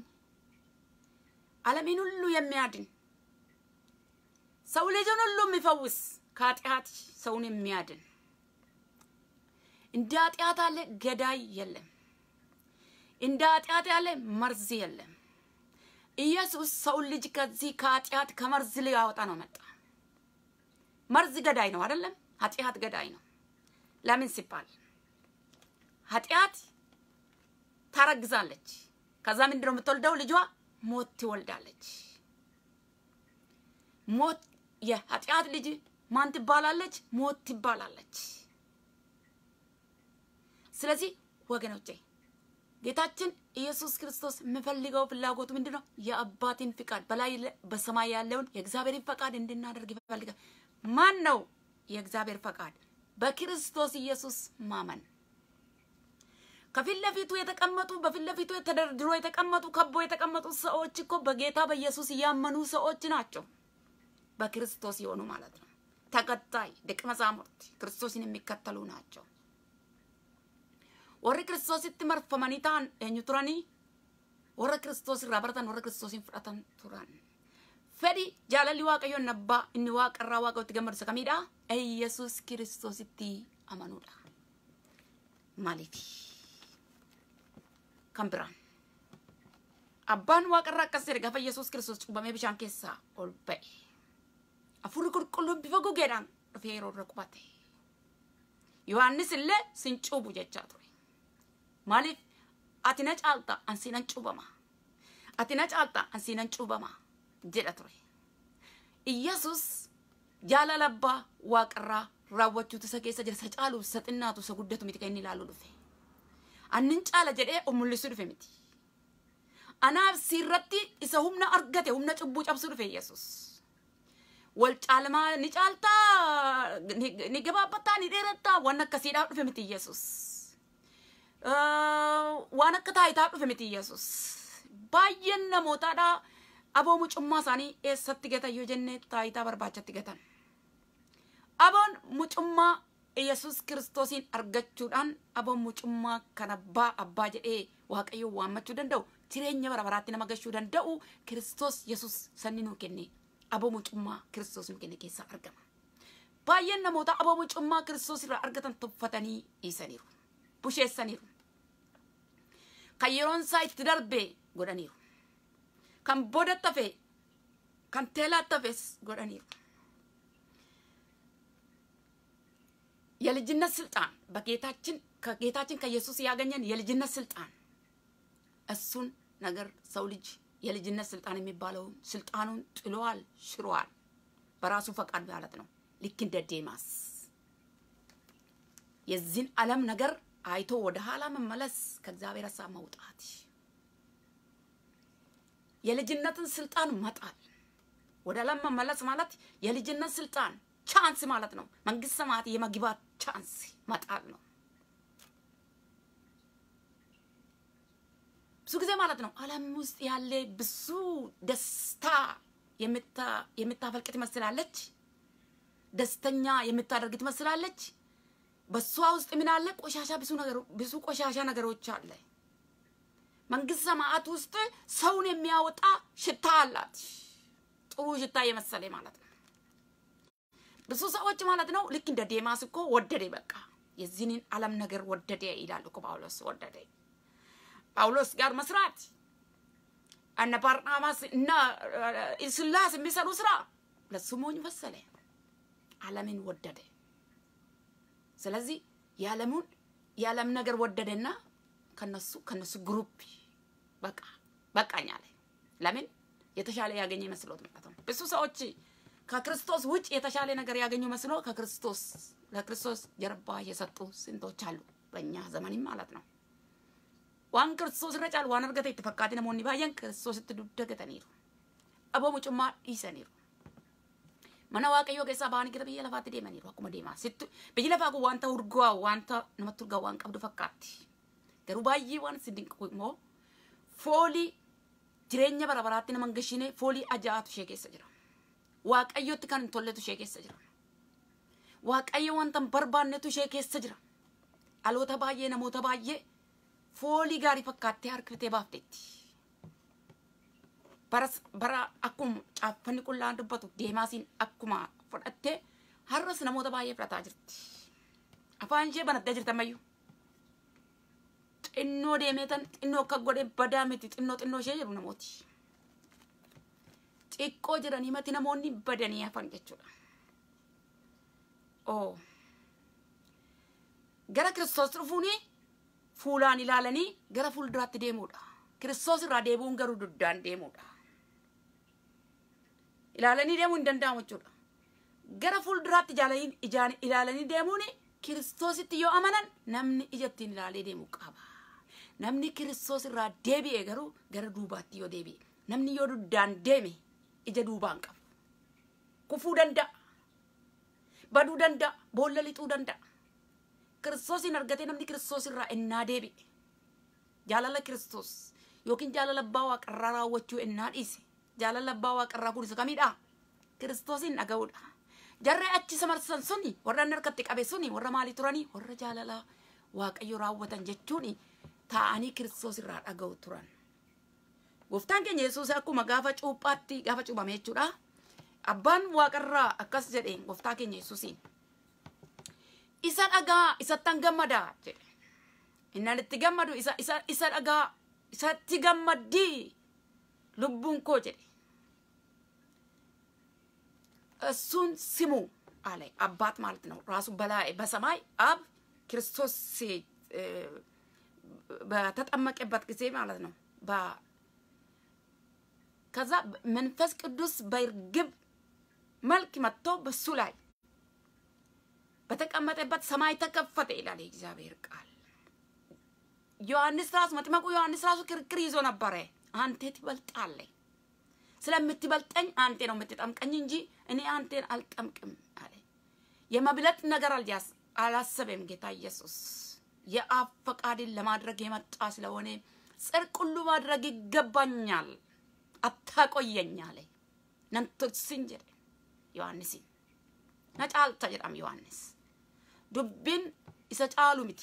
ዓለምን ሁሉ የሚያድን ሰው ልጅን ሁሉ የሚፈውስ ከኃጢአት ሰውን የሚያድን እንደ ኃጢአት ያለ ገዳይ የለም። እንደ ኃጢአት ያለ መርዝ የለም። ኢየሱስ ሰውን ልጅ ከዚህ ከኃጢአት ከመርዝ ሊያወጣ ነው መጣ። መርዝ ገዳይ ነው አይደለም? ኃጢአት ገዳይ ነው። ለምን ሲባል ኃጢአት ታረግዛለች። ከዛ ምንድን ነው የምትወልደው? ልጇ ሞት ትወልዳለች። ሞት የኃጢአት ልጅ ማን ትባላለች? ሞት ትባላለች። ስለዚህ ወገኖቼ ጌታችን ኢየሱስ ክርስቶስ የሚፈልገው ፍላጎቱ ምንድን ነው? የአባትን ፍቃድ በላይ በሰማይ ያለውን የእግዚአብሔርን ፈቃድ እንድናደርግ ይፈልጋል። ማን ነው የእግዚአብሔር ፈቃድ? በክርስቶስ ኢየሱስ ማመን። ከፊት ለፊቱ የተቀመጡ በፊት ለፊቱ ተደርድሮ የተቀመጡ ከቦ የተቀመጡ ሰዎች እኮ በጌታ በኢየሱስ እያመኑ ሰዎች ናቸው። በክርስቶስ የሆኑ ማለት ነው። ተከታይ ደቀ መዛሙርት ክርስቶስን የሚከተሉ ናቸው። eenyu turanii warra kiristoos irraa baratan warra kiristoosiin fudhatan turan fedhi jaalalli waaqayyoon abbaa inni waaqa irraa waaqa itti gammadu isa kamiidha yesus kiristoositti amanuudha maaliif kan biraan abbaan waaqa irraa akkas jedhe gaafa yesus kiristoos cuubamee bishaan keessaa ol ba'e afurri qulqulluun bifa gogeedhaan dhufee yeroo irra qubate yohaannis illee sin cuubu jechaa ture maaliif ati na caalta ansi nan cuubama ati na caalta ansi nan cuubama jedha ture iyyesus jaalala abbaa waaqarraa raawwachuutu isa keessa jira isa caaluuf isa xinnaatu isa guddatu miti kan inni ilaaluu dhufe annin caala jedhee of mul'isuu dhufe miti anaaf siirratti isa humna argate humna cubbuu cabsuu dhufe iyyesus wal caalmaa ni caaltaa ni gabaabbataa ni dheerattaa waan akkasiidhaaf dhufe miti iyyesus waan akka taayitaa dhufe miti Yesus. Baay'een namootaadha aboo mucummaa isaanii eessatti gatan yoo jenne taayitaa barbaachatti gatan. Aboon mucummaa Yesus kiristoosiin argachuudhaan aboon mucummaa kan abbaa abbaa jedhee waaqayyoon waammachuu danda'u jireenya bara baraatti nama gashuu danda'u kiristoos Yesus sanni nuu kenne aboo mucummaa kiristoos nuu kenne keessaa argama. Baay'een namoota aboo mucummaa kiristoos irraa argatan tuffatanii dhiisaniiru. Busheessaniiru. kan yeroon isaa itti darbe የልጅነት ስልጣን በጌታችን ከጌታችን ከኢየሱስ ያገኘን የልጅነት ስልጣን እሱን ነገር ሰው ልጅ የልጅነት ስልጣን የሚባለው ስልጣኑን ጥሏል፣ ሽሯል። በራሱ ፈቃድ ማለት ነው። ልክ እንደ ዴማስ የዚህን ዓለም ነገር አይቶ ወደ ኋላ መመለስ ከእግዚአብሔር ሀሳብ መውጣት የልጅነትን ስልጣን መጣል ወደ ዓለም መመለስ ማለት የልጅነት ስልጣን chance ማለት ነው። መንግስት ሰማያት የመግባት chance መጣል ነው። ብዙ ጊዜ ማለት ነው ዓለም ውስጥ ያለ ብዙ ደስታ የምታፈልቅ ትመስላለች። ደስተኛ የምታደርግ ትመስላለች። በሷ ውስጥ ምን አለ? ቆሻሻ ብዙ ቆሻሻ ነገሮች አለ። መንግስት ሰማያት ውስጥ ሰውን የሚያወጣ ሽታ አላት። ጥሩ ሽታ የመሰለ ማለት ነው። ብዙ ሰዎች ማለት ነው ልክ እንደ ዴማስ እኮ ወደደ፣ በቃ የዚህንን ዓለም ነገር ወደደ ይላሉ እኮ ጳውሎስ ወደደ። ጳውሎስ ጋር መስራት እነ ባርናባስ እና ስላስ የሚሰሩ ስራ ለሱ ሞኝ መሰለ። ዓለምን ወደደ። ስለዚህ የዓለሙን የዓለም ነገር ወደደና ከነሱ ከነሱ group በቃ አለ። ለምን የተሻለ ያገኘ መስሎት ማለት ነው። ብዙ ሰዎች ከክርስቶስ ውጭ የተሻለ ነገር ያገኙ መስሎ ከክርስቶስ ለክርስቶስ ጀርባ የሰጡ ስንቶች አሉ፣ በእኛ ዘመንም ማለት ነው። waan Kiristoos irra caalu waan argate itti fakkaatee namoonni baay'een Kiristoositti dudda gataniiru achumaan biyya lafaatti deemaniiru akkuma Deemaas ittu biyyi lafaa kun wanta urgaa wanta namatti urgaa waan qabdu fakkaatti garuu baay'ee waan si dinqu immoo foolii jireenya bara baraatti nama hin gashine foolii ajaa'atu ishee keessa jira waaqayyotti kan hin tolletu ishee keessa jira waaqayyo wanta hin barbaannetu ishee keessa jira dhaloota baay'ee namoota baay'ee foolii gaarii fakkaattee harkiftee baafteetti. bara bara akkuma caaffanni qullaan dubbatu deemaasiin akkuma fudhattee har'as namoota baay'ee fudhataa jirti. Afaan ishee banattee jirti ammayyuu. Xinnoo deemeetan xinnoo akka godhee badaa miti xinnoo xinnoo ishee jiru namooti. Xiqqoo jiranii mati namoonni badanii hafan jechuudha. Oo. Gara Kiristoos dhufuuni fuulaan ilaalanii gara fuulduraatti deemuudha. Kiristoos irraa deebi'uun garuu duddaan deemuudha. ilaalanii deemuu hin danda'amu jechuudha. Gara fuulduraatti ilaalanii deemuun kiristoositti yoo amanan namni ijattiin ilaalee deemuu qaba. Namni kiristoos irraa deebi'e garuu gara duubaatti yoo deebi'e. Namni yoo duddaan deeme ija duubaan qabu. Kufuu danda'a. Baduu danda'a. Boolla lixuu danda'a. Kiristoosiin argatee namni kiristoos irraa ennaa deebi'e. Jaalala kiristoos yookiin jaalala abbaa waaqarraa raawwachuu ennaa dhiise. jaalala abbaa waaqarraa kun isa kamidha? Kiristoosiin dhaga'uudha. Jarri achi samarsan suni warra inni harkatti qabe suni warra maalii turanii warra jaalala waaqayyo raawwatan jechuun taa'anii kiristoos irraa dhaga'u turan. Gooftaan keenya Yesuus akkuma gaafa cuuphaatti gaafa cuuphame jechuudha. Abbaan waaqarraa akkas jedhe gooftaa keenya Yesuusiin. Isa dhagaa isattan gammadaa jedhe. Inni itti gammadu isa isa dhagaa isatti gammaddii lubbuun koo jedhe እሱን ስሙ አለ አባት ማለት ነው ራሱ በላይ በሰማይ አብ ክርስቶስ በተጠመቀበት ጊዜ ማለት ነው ከዛ መንፈስ ቅዱስ በእርግብ መልክ መጥቶ በሱ ላይ በተቀመጠበት ሰማይ ተከፈተ ይላል የእግዚአብሔር ቃል ዮሐንስ ራሱ መጥመቁ ዮሐንስ ራሱ ክርክር ይዞ ነበረ አንተ ትበልጣለህ ስለምትበልጠኝ አንተ ነው የምትጠምቀኝ እንጂ እኔ አንቴን አልጠምቅም አለ። የመብለጥ ነገር አላሰበም ጌታ ኢየሱስ። የአብ ፈቃድን ለማድረግ የመጣ ስለሆነ ጽድቅ ሁሉ ማድረግ ይገባኛል፣ አታቆየኝ አለ። ነንቶክሲን ጀደ ዮሐንስን ነጫልተ ጀዳም ዮሐንስ ዱቢን ኢሰ ጫሉ ሚቲ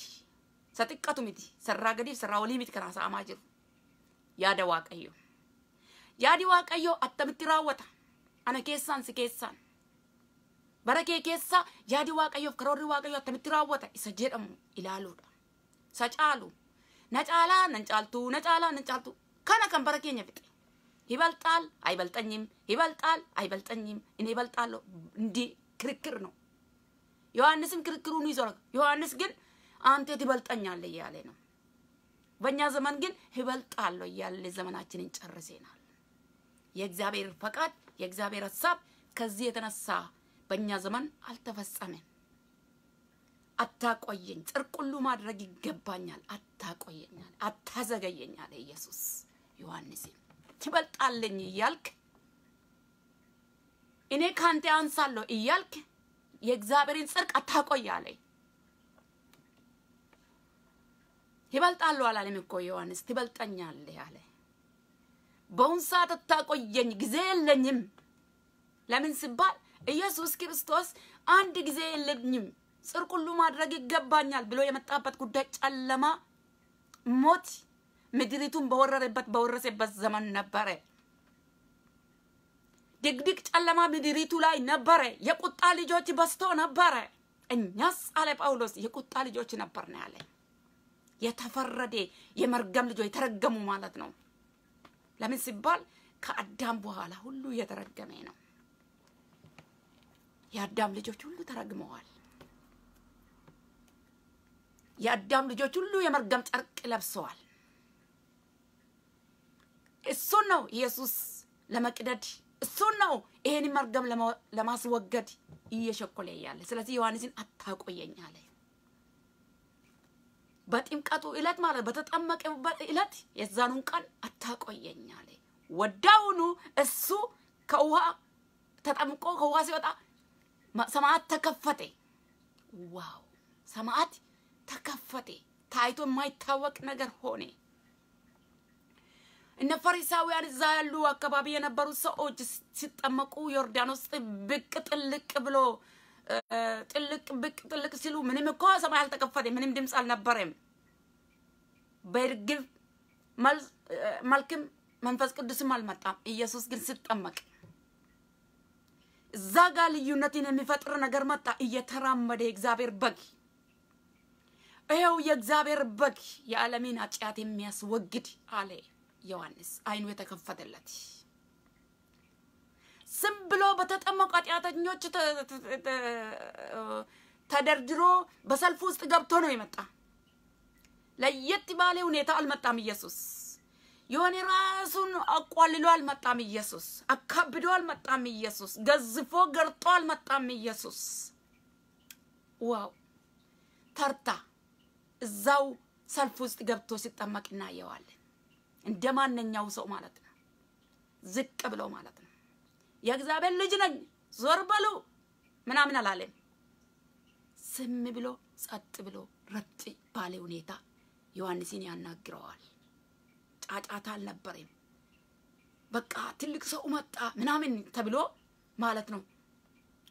haasa'amaa jiru yaada waaqayyo yaadi waaqayyoo attamitti raawwata ana keessaan si keessaan bara kee keessa yaadi waaqayyoof karoorri waaqayyoo attamitti raawwata isa jedhamu ilaaluudha isa caalu na caalaa nan caaltuu na caalaa nan caaltuu kana kan bara keenya fixe ይበልጣል አይበልጠኝም ይበልጣል አይበልጠኝም እኔ ይበልጣለሁ እንዲህ ክርክር ነው። ዮሐንስም ክርክሩን ይዞ ዮሐንስ ግን አንተ ትበልጠኛለህ እያለ ነው። በእኛ ዘመን ግን ይበልጣለሁ እያለ ዘመናችንን ጨርሴናል የእግዚአብሔር ፈቃድ የእግዚአብሔር ሀሳብ ከዚህ የተነሳ በእኛ ዘመን አልተፈጸመም። አታቆየኝ፣ ጽድቅ ማድረግ ይገባኛል፣ አታቆየኛል፣ አታዘገየኛል። ኢየሱስ ዮሐንስን ትበልጣለኝ እያልክ እኔ ካንተ አንሳለሁ እያልክ የእግዚአብሔርን ጽድቅ አታቆይ ይበልጣለሁ አላለም እኮ ዮሐንስ፣ ትበልጠኛለህ አለ። በአሁን ሰዓት አታቆየኝ፣ ጊዜ የለኝም። ለምን ሲባል ኢየሱስ ክርስቶስ አንድ ጊዜ የለኝም፣ ጽድቅ ሁሉ ማድረግ ይገባኛል ብሎ የመጣበት ጉዳይ ጨለማ፣ ሞት፣ ምድሪቱን በወረረበት በወረሰበት ዘመን ነበረ። ድቅድቅ ጨለማ ምድሪቱ ላይ ነበረ። የቁጣ ልጆች በዝቶ ነበረ። እኛስ አለ ጳውሎስ የቁጣ ልጆች ነበርን ያለ የተፈረደ የመርገም ልጆች የተረገሙ ማለት ነው። ለምን ሲባል ከአዳም በኋላ ሁሉ እየተረገመ ነው። የአዳም ልጆች ሁሉ ተረግመዋል። የአዳም ልጆች ሁሉ የመርገም ጨርቅ ለብሰዋል። እሱን ነው ኢየሱስ ለመቅደድ እሱን ነው ይሄን መርገም ለማስወገድ እየሸኮለ ያለ። ስለዚህ ዮሐንስን አታቆየኝ አለ። በጥምቀቱ ዕለት ማለት በተጠመቀበት ዕለት የዛኑን ቀን አታቆየኝ አለ። ወዳውኑ እሱ ከውሃ ተጠምቆ ከውሃ ሲወጣ ሰማያት ተከፈተ። ዋው! ሰማያት ተከፈተ። ታይቶ የማይታወቅ ነገር ሆነ። እነ ፈሪሳውያን እዛ ያሉ አካባቢ የነበሩ ሰዎች ሲጠመቁ ዮርዳኖስ ብቅ ጥልቅ ብሎ ጥልቅ ብቅ ጥልቅ ሲሉ ምንም እኮ ሰማይ አልተከፈተ፣ ምንም ድምፅ አልነበረም። በእርግብ መልክም መንፈስ ቅዱስም አልመጣም። ኢየሱስ ግን ሲጠመቅ እዛ ጋር ልዩነትን የሚፈጥር ነገር መጣ። እየተራመደ የእግዚአብሔር በግ ይኸው የእግዚአብሔር በግ የዓለምን ኃጢአት የሚያስወግድ አለ ዮሐንስ አይኑ የተከፈተለት ዝም ብሎ በተጠመቁ ኃጢአተኞች ተደርድሮ በሰልፍ ውስጥ ገብቶ ነው የመጣ። ለየት ባለ ሁኔታ አልመጣም ኢየሱስ። የሆነ ራሱን አቋልሎ አልመጣም ኢየሱስ። አካብዶ አልመጣም ኢየሱስ። ገዝፎ ገርጦ አልመጣም ኢየሱስ። ዋው ተርታ እዛው ሰልፍ ውስጥ ገብቶ ሲጠመቅ እናየዋለን። እንደ ማንኛው ሰው ማለት ነው። ዝቅ ብሎ ማለት ነው። የእግዚአብሔር ልጅ ነኝ ዞር በሉ ምናምን አላለም። ዝም ብሎ ጸጥ ብሎ ረጥ ባለ ሁኔታ ዮሐንስን ያናግረዋል። ጫጫታ አልነበረም። በቃ ትልቅ ሰው መጣ ምናምን ተብሎ ማለት ነው።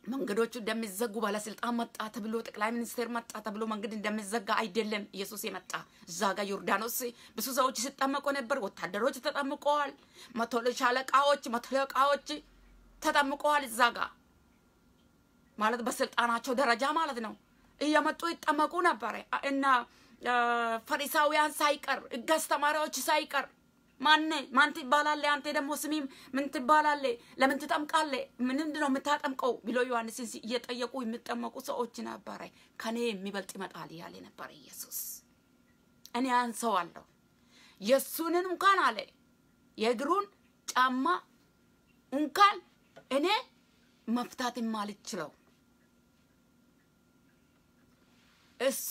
መንገዶቹ እንደሚዘጉ ባለስልጣን መጣ ተብሎ ጠቅላይ ሚኒስቴር መጣ ተብሎ መንገድ እንደሚዘጋ አይደለም ኢየሱስ የመጣ። እዛ ጋር ዮርዳኖስ ብዙ ሰዎች ሲጠመቁ ነበር። ወታደሮች ተጠምቀዋል። መቶ ሻለቃዎች፣ መቶ አለቃዎች ተጠምቀዋል። እዛ ጋር ማለት በስልጣናቸው ደረጃ ማለት ነው እየመጡ ይጠመቁ ነበረ እና ፈሪሳውያን ሳይቀር ሕግ አስተማሪዎች ሳይቀር ማነ ማን ትባላለህ? አንተ ደግሞ ስሚ ምን ትባላለህ? ለምን ትጠምቃለህ? ምንድን ነው የምታጠምቀው? ብሎ ዮሐንስን እየጠየቁ የሚጠመቁ ሰዎች ነበረ። ከኔ የሚበልጥ ይመጣል ያለ ነበረ ኢየሱስ። እኔ አንሰዋለሁ። የእሱንን እንኳን አለ የእግሩን ጫማ እንኳን እኔ መፍታት የማልችለው እሱ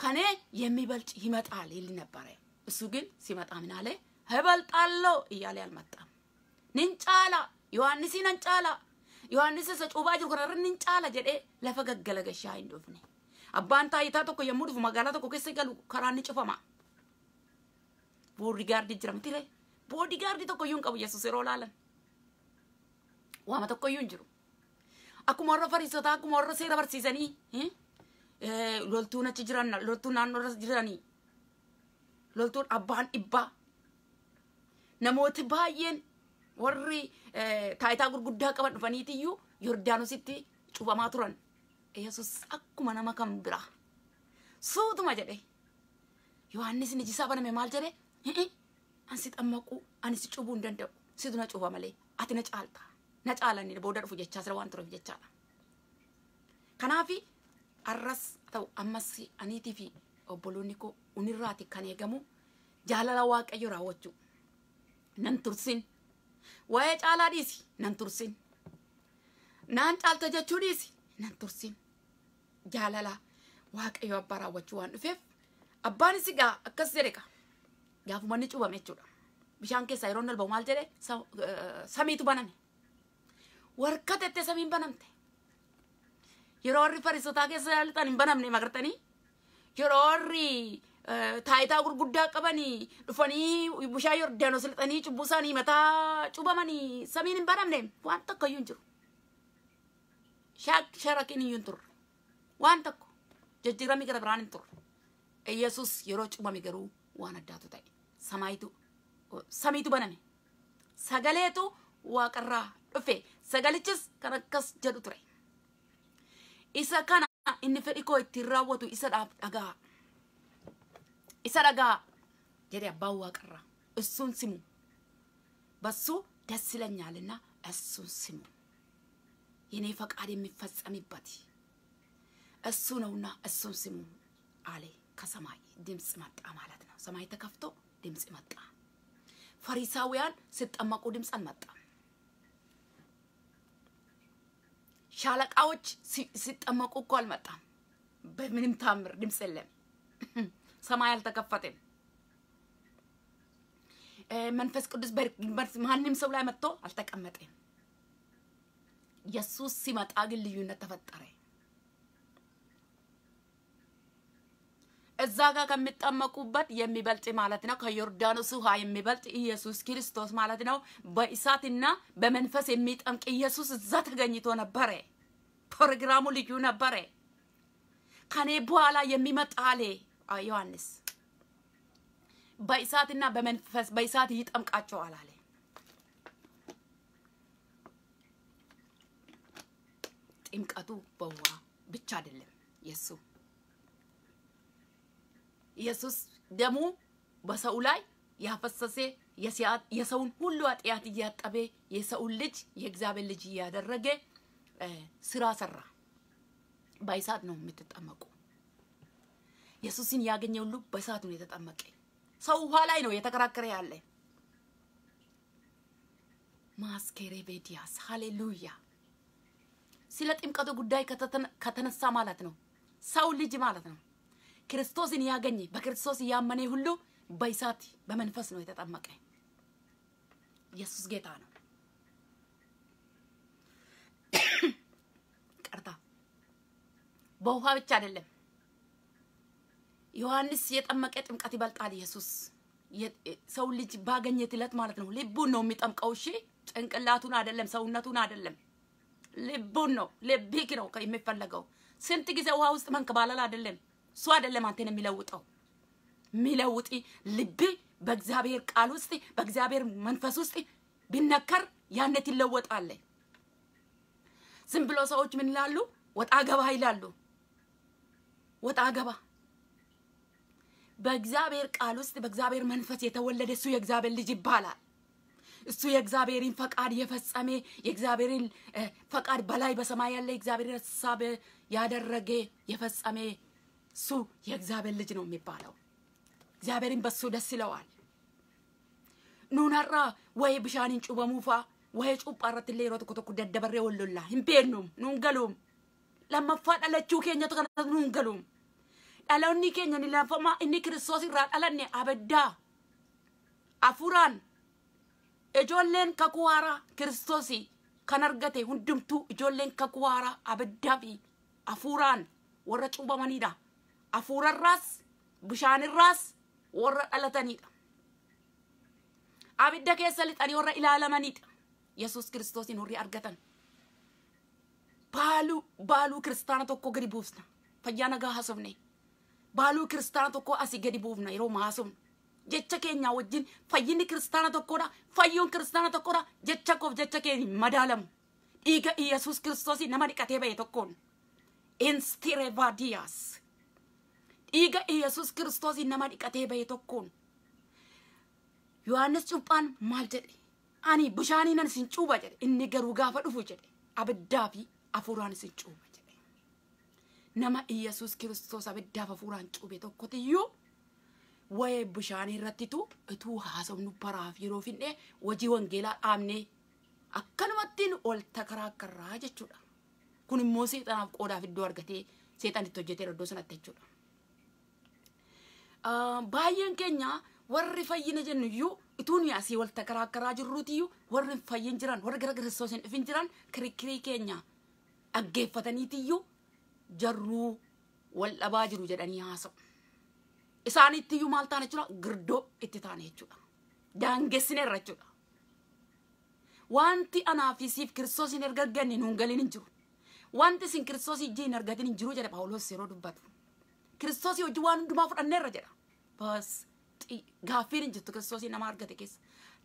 ከኔ የሚበልጥ ይመጣል ይል ነበረ። እሱ ግን ሲመጣ ምን አለ? እበልጣለሁ እያለ አልመጣም። ንንጫላ ዮሐንሲ ነንጫላ ዮሐንስ ሰጩባ hin dhufne. Abbaan taayitaa tokko yommuu dhufu magaalaa tokko keessa galu karaan ni cufama. Boodigaardii jira miti boodigaardii tokko iyyuu hin qabu yesus yeroo laalan. Waama tokko iyyuu hin jiru. Akkuma warra fariisotaa akkuma warra seera barsiisanii loltuun achi jiran loltuun naannoo irra jiranii loltuun abbaan dhibbaa namooti baay'een warri taayitaa gurguddaa qaban dhufaniitiyyuu yordaanositti cufamaa turan yesus akkuma nama kan biraa suutuma jedhe yohannis iji isaa baname maal jedhe ansi xammaquu ani si cubuu hin danda'u situ na cufa malee ati na caalta na caalani booda dhufu jechaa sira waan tureef jechaadha kanaafi arras ta'u ammas aniitii fi obboloonni koo unirraati kan eegamu jaalala waaqayyo raawwachuu nan tursin waa'ee caalaa dhiisi nan tursin naan caalta jechuu dhiisi nan tursin jaalala waaqayyo abbaa raawwachuu waan dhufeef abbaanis egaa akkas jedhe qa gaafuma inni cubame jechuudha bishaan keessaa yeroo dalbamu maal jedhe samiitu baname warka tettee samiin banamte yeroo warri fariisotaa keessa yaaltan hin banamne magartanii yeroo warri cubbuu isaanii mataa cubamanii samiin hin banamne waan tokko iyyuu hin jiru. Sharakiin iyyuu hin turre waan tokko jijjiiramni gara biraan hin turre. Yesus yeroo cubame garuu waan addaatu ta'e. samaayitu samiitu baname sagaleetu waaqarraa dhufe sagalichis kan akkas jedhu ture isa kana inni fedhi koo ittiin raawwatu isa dhagaa isa dhagaa jedhe abbaan እሱን ስሙ። በሱ ደስ ይለኛልና እሱን ስሙ። የኔ ፈቃድ የሚፈጸምበት እሱ ነውና እሱን ስሙ አለ። ከሰማይ ድምፅ መጣ ማለት ነው። ሰማይ ተከፍቶ ድምፅ መጣ። ፈሪሳውያን ሲጠመቁ ድምፅ አልመጣም። ሻለቃዎች ሲጠመቁ እኮ አልመጣም። በምንም ታምር ድምፅ የለም ሰማይ አልተከፈተም። መንፈስ ቅዱስ ማንም ሰው ላይ መጥቶ አልተቀመጠም። ኢየሱስ ሲመጣ ግን ልዩነት ተፈጠረ። እዛ ጋር ከሚጠመቁበት የሚበልጥ ማለት ነው ከዮርዳኖስ ውሃ የሚበልጥ ኢየሱስ ክርስቶስ ማለት ነው። በእሳትና በመንፈስ የሚጠምቅ ኢየሱስ እዛ ተገኝቶ ነበረ። ፕሮግራሙ ልዩ ነበረ። ከኔ በኋላ የሚመጣ አለ ዮሐንስ በእሳትና በመንፈስ በእሳት ይጠምቃቸዋል አለ ጥምቀቱ በውሃ ብቻ አይደለም የሱ ኢየሱስ ደሙ በሰው ላይ ያፈሰሰ የሰውን ሁሉ ኃጢአት እያጠበ የሰውን ልጅ የእግዚአብሔር ልጅ እያደረገ ስራ ሰራ። በእሳት ነው የምትጠመቁ። ኢየሱስን ያገኘ ሁሉ በእሳት ነው የተጠመቀ። ሰው ውሃ ላይ ነው የተከራከረ ያለ። ማስኬሬ ቤዲያስ ሃሌሉያ። ስለ ጥምቀቱ ጉዳይ ከተነሳ ማለት ነው ሰው ልጅ ማለት ነው ክርስቶስን ያገኘ በክርስቶስ ያመነ ሁሉ በእሳት በመንፈስ ነው የተጠመቀ። ኢየሱስ ጌታ ነው። ቀርታ በውሃ ብቻ አይደለም። ዮሐንስ የጠመቀ ጥምቀት ይበልጣል። ኢየሱስ ሰው ልጅ ባገኘት ዕለት ማለት ነው ልቡን ነው የሚጠምቀው። እሺ ጭንቅላቱን አይደለም፣ ሰውነቱን አይደለም፣ ልቡን ነው። ልብክ ነው የሚፈለገው። ስንት ጊዜ ውሃ ውስጥ መንከባለል አይደለም እሱ አይደለም አንተን የሚለውጠው የሚለውጥ ልብ በእግዚአብሔር ቃል ውስጥ በእግዚአብሔር መንፈስ ውስጥ ቢነከር ያኔ ትለወጣለ። ዝም ብሎ ሰዎች ምን ይላሉ? ወጣ ገባ ይላሉ። ወጣ ገባ በእግዚአብሔር ቃል ውስጥ በእግዚአብሔር መንፈስ የተወለደ እሱ የእግዚአብሔር ልጅ ይባላል። እሱ የእግዚአብሔርን ፈቃድ የፈጸመ የእግዚአብሔርን ፈቃድ በላይ በሰማይ ያለ የእግዚአብሔር ሀሳብ ያደረገ የፈጸመ እሱ የእግዚአብሔር ልጅ ነው የሚባለው። እግዚአብሔርን በሱ ደስ ይለዋል። ኑናራ ወይ ብሻንን ጩበሙፋ ወይ ጩጳ irratti illee yeroo tokko tokko daddabarree wal lollaa hin beeknu nuun galuum lammaffaa dhalachuu dhaloonni keenya ni lafamaa inni kiristoos irraa dhalanne abaddaa afuraan ijoolleen kakuu haaraa kiristoosii kan argate hundumtuu ijoolleen kakuu haaraa abaddaa fi afuuraan warra cuubamanidha. Afuurarraas bishaanirraas warra dhalatanidha. Abidda keessa lixanii warra ilaalamanidha. Yesuus kiristoosiin warri argatan. Baaluu baaluu kiristaana tokko gadi buufna. Fayyaa nagaa haasofne. Baaluu kiristaana tokko asii gadi buufna yeroo haasofnu. Jecha keenya wajjin fayyinni kiristaana tokkodha. Fayyuun kiristaana tokkodha. Jecha koof jecha keenya madaalamu. Dhiiga Yesuus kiristoosii nama dhiqatee ba'e tokkoon. instirevadiyaas dhiiga yesus kiristoosii nama dhiqatee bahe tokkoon yohannis cuuphaan maal jedhe ani bishaaniinan isin cuuba jedhe inni garuu gaafa dhufu jedhe abiddaa fi afuuraan isin cuuba nama yesus kiristoos abiddaaf afuuraan cuube tokkotiyyuu wayee bishaanii irrattitu ituu haasofnu baraaf yeroo finne hojii wangeelaa dhaabnee akkanumattiin ol takaraakkarraa jechuudha. kun immoo seexanaaf qoodaaf iddoo argatee seexan itti hojjetee iddoo sanatti jechuudha. Baay'een keenya warri fayyina jennu iyyuu ituu nuyi asii wal takaraakkaraa jirruuti iyyuu warri fayyin jiran warri gara kiristoos hin dhufin jiran kirikirii keenya dhaggeeffataniiti iyyuu jarruu wal dhabaa jiru jedhanii haasa'u. Isaaniitti iyyuu maal taane jechuudha girdoo itti taane jechuudha. Daangessineerra jechuudha. Wanti anaa fi siif kiristoos hin erga ganne nuun galiin hin jiru. wanti isin kiristoos ijji hin argatin hin jiru jedha Phaawulos yeroo dubbatu. Kiristoos hojii waan hundumaa fudhanneerra jedha. Bas gaaffiin hin jirtu kiristoosii nama argate keessa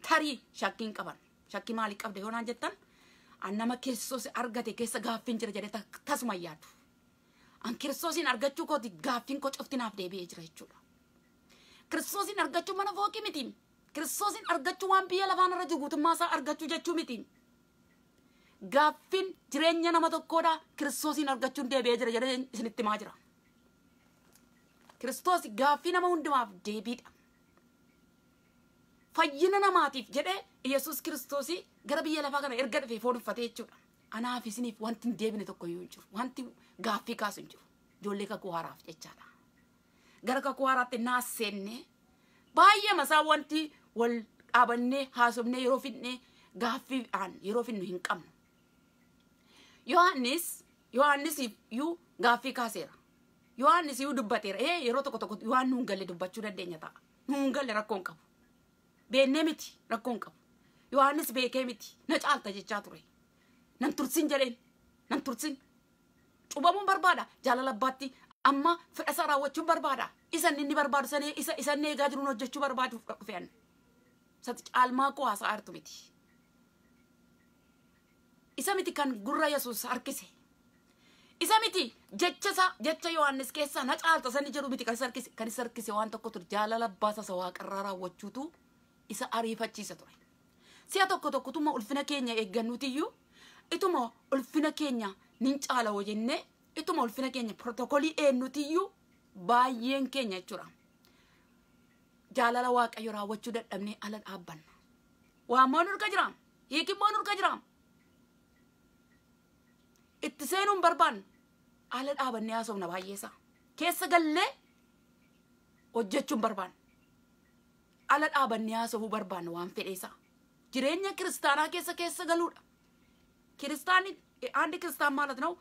tarii shakkiin qaban shakkii maalii qabda yoo naan jettan an nama kiristoos argate keessa gaaffiin jira jedhee tasuma yaadu an kiristoosiin argachuu kooti gaaffiin koo coftinaaf deebi'ee jira jechuudha kiristoosiin argachuu mana fooqii miti kiristoosiin argachuu waan biyya lafaan irra jiru guutummaa isaa argachuu jechuu miti gaaffiin jireenya nama tokkoodha kiristoosiin argachuun deebi'ee jira jedhee isinitti himaa jira kiristoos gaaffii nama hundumaaf deebiidha fayyina namaatiif jedhee yesus kiristoosii gara biyya lafaa kana erga dhufee foon uffatee jechuudha anaaf isiniif wanti hin deebine tokko iyyuu hin jiru wanti gaaffii kaasu hin jiru ijoollee kakuu haaraaf jechaadha gara kakuu haaraatti naas seennee baay'ee masaa wanti wal dhaabannee haasofnee yeroo fidnee gaaffii aan yeroo fidnu hin qabnu yohannis yohannis iyyuu gaaffii kaaseera yohannis iyyuu dubbateera ee yeroo tokko tokko waan nuun galle dubbachuu dandeenya ta'a nuun galle rakkoo hin qabu beennee miti rakkoo hin qabu yohannis beekee miti na caalta jechaa ture nan tursin jedheen nan tursin cubamuun barbaada jaalala abbaatti amma fedha isaa raawwachuun barbaada isa inni barbaadu sana isa isa inni eegaa jiruun hojjechuu barbaaduuf dhufeen sati caalmaa koo haasaa jirtu miti isa miti kan gurra yesuus harkise isa miti jecha isaa jecha yohannis keessa na caalta sani jedhu miti kan isa harkise kan isa harkise waan tokko ture jaalala abbaa isa waaqarraa raawwachuutu isa ariifachiisa ture si'a tokko tokkotuma ulfina keenya eeggannuutiyyuu ituma ulfina keenya nin caala hoo jennee ituma ulfina keenya protokolii eenyutiyyuu baay'een keenya jechuudha. Jaalala waaqayyo raawwachuu dadhabnee ala dhaabbanna. Waammoo nurka jiraam? Hiikimmoo nurka jiraam? Itti seenuun barbaannu? Ala dhaabannee haasofna baay'eesaa keessa gallee hojjechuun barbaannu. Ala dhaabannee haasofuu barbaannu waan fedheesaa jireenya kiristaanaa keessa keessa galuudha ክርስቲያን አንድ ክርስቲያን ማለት ነው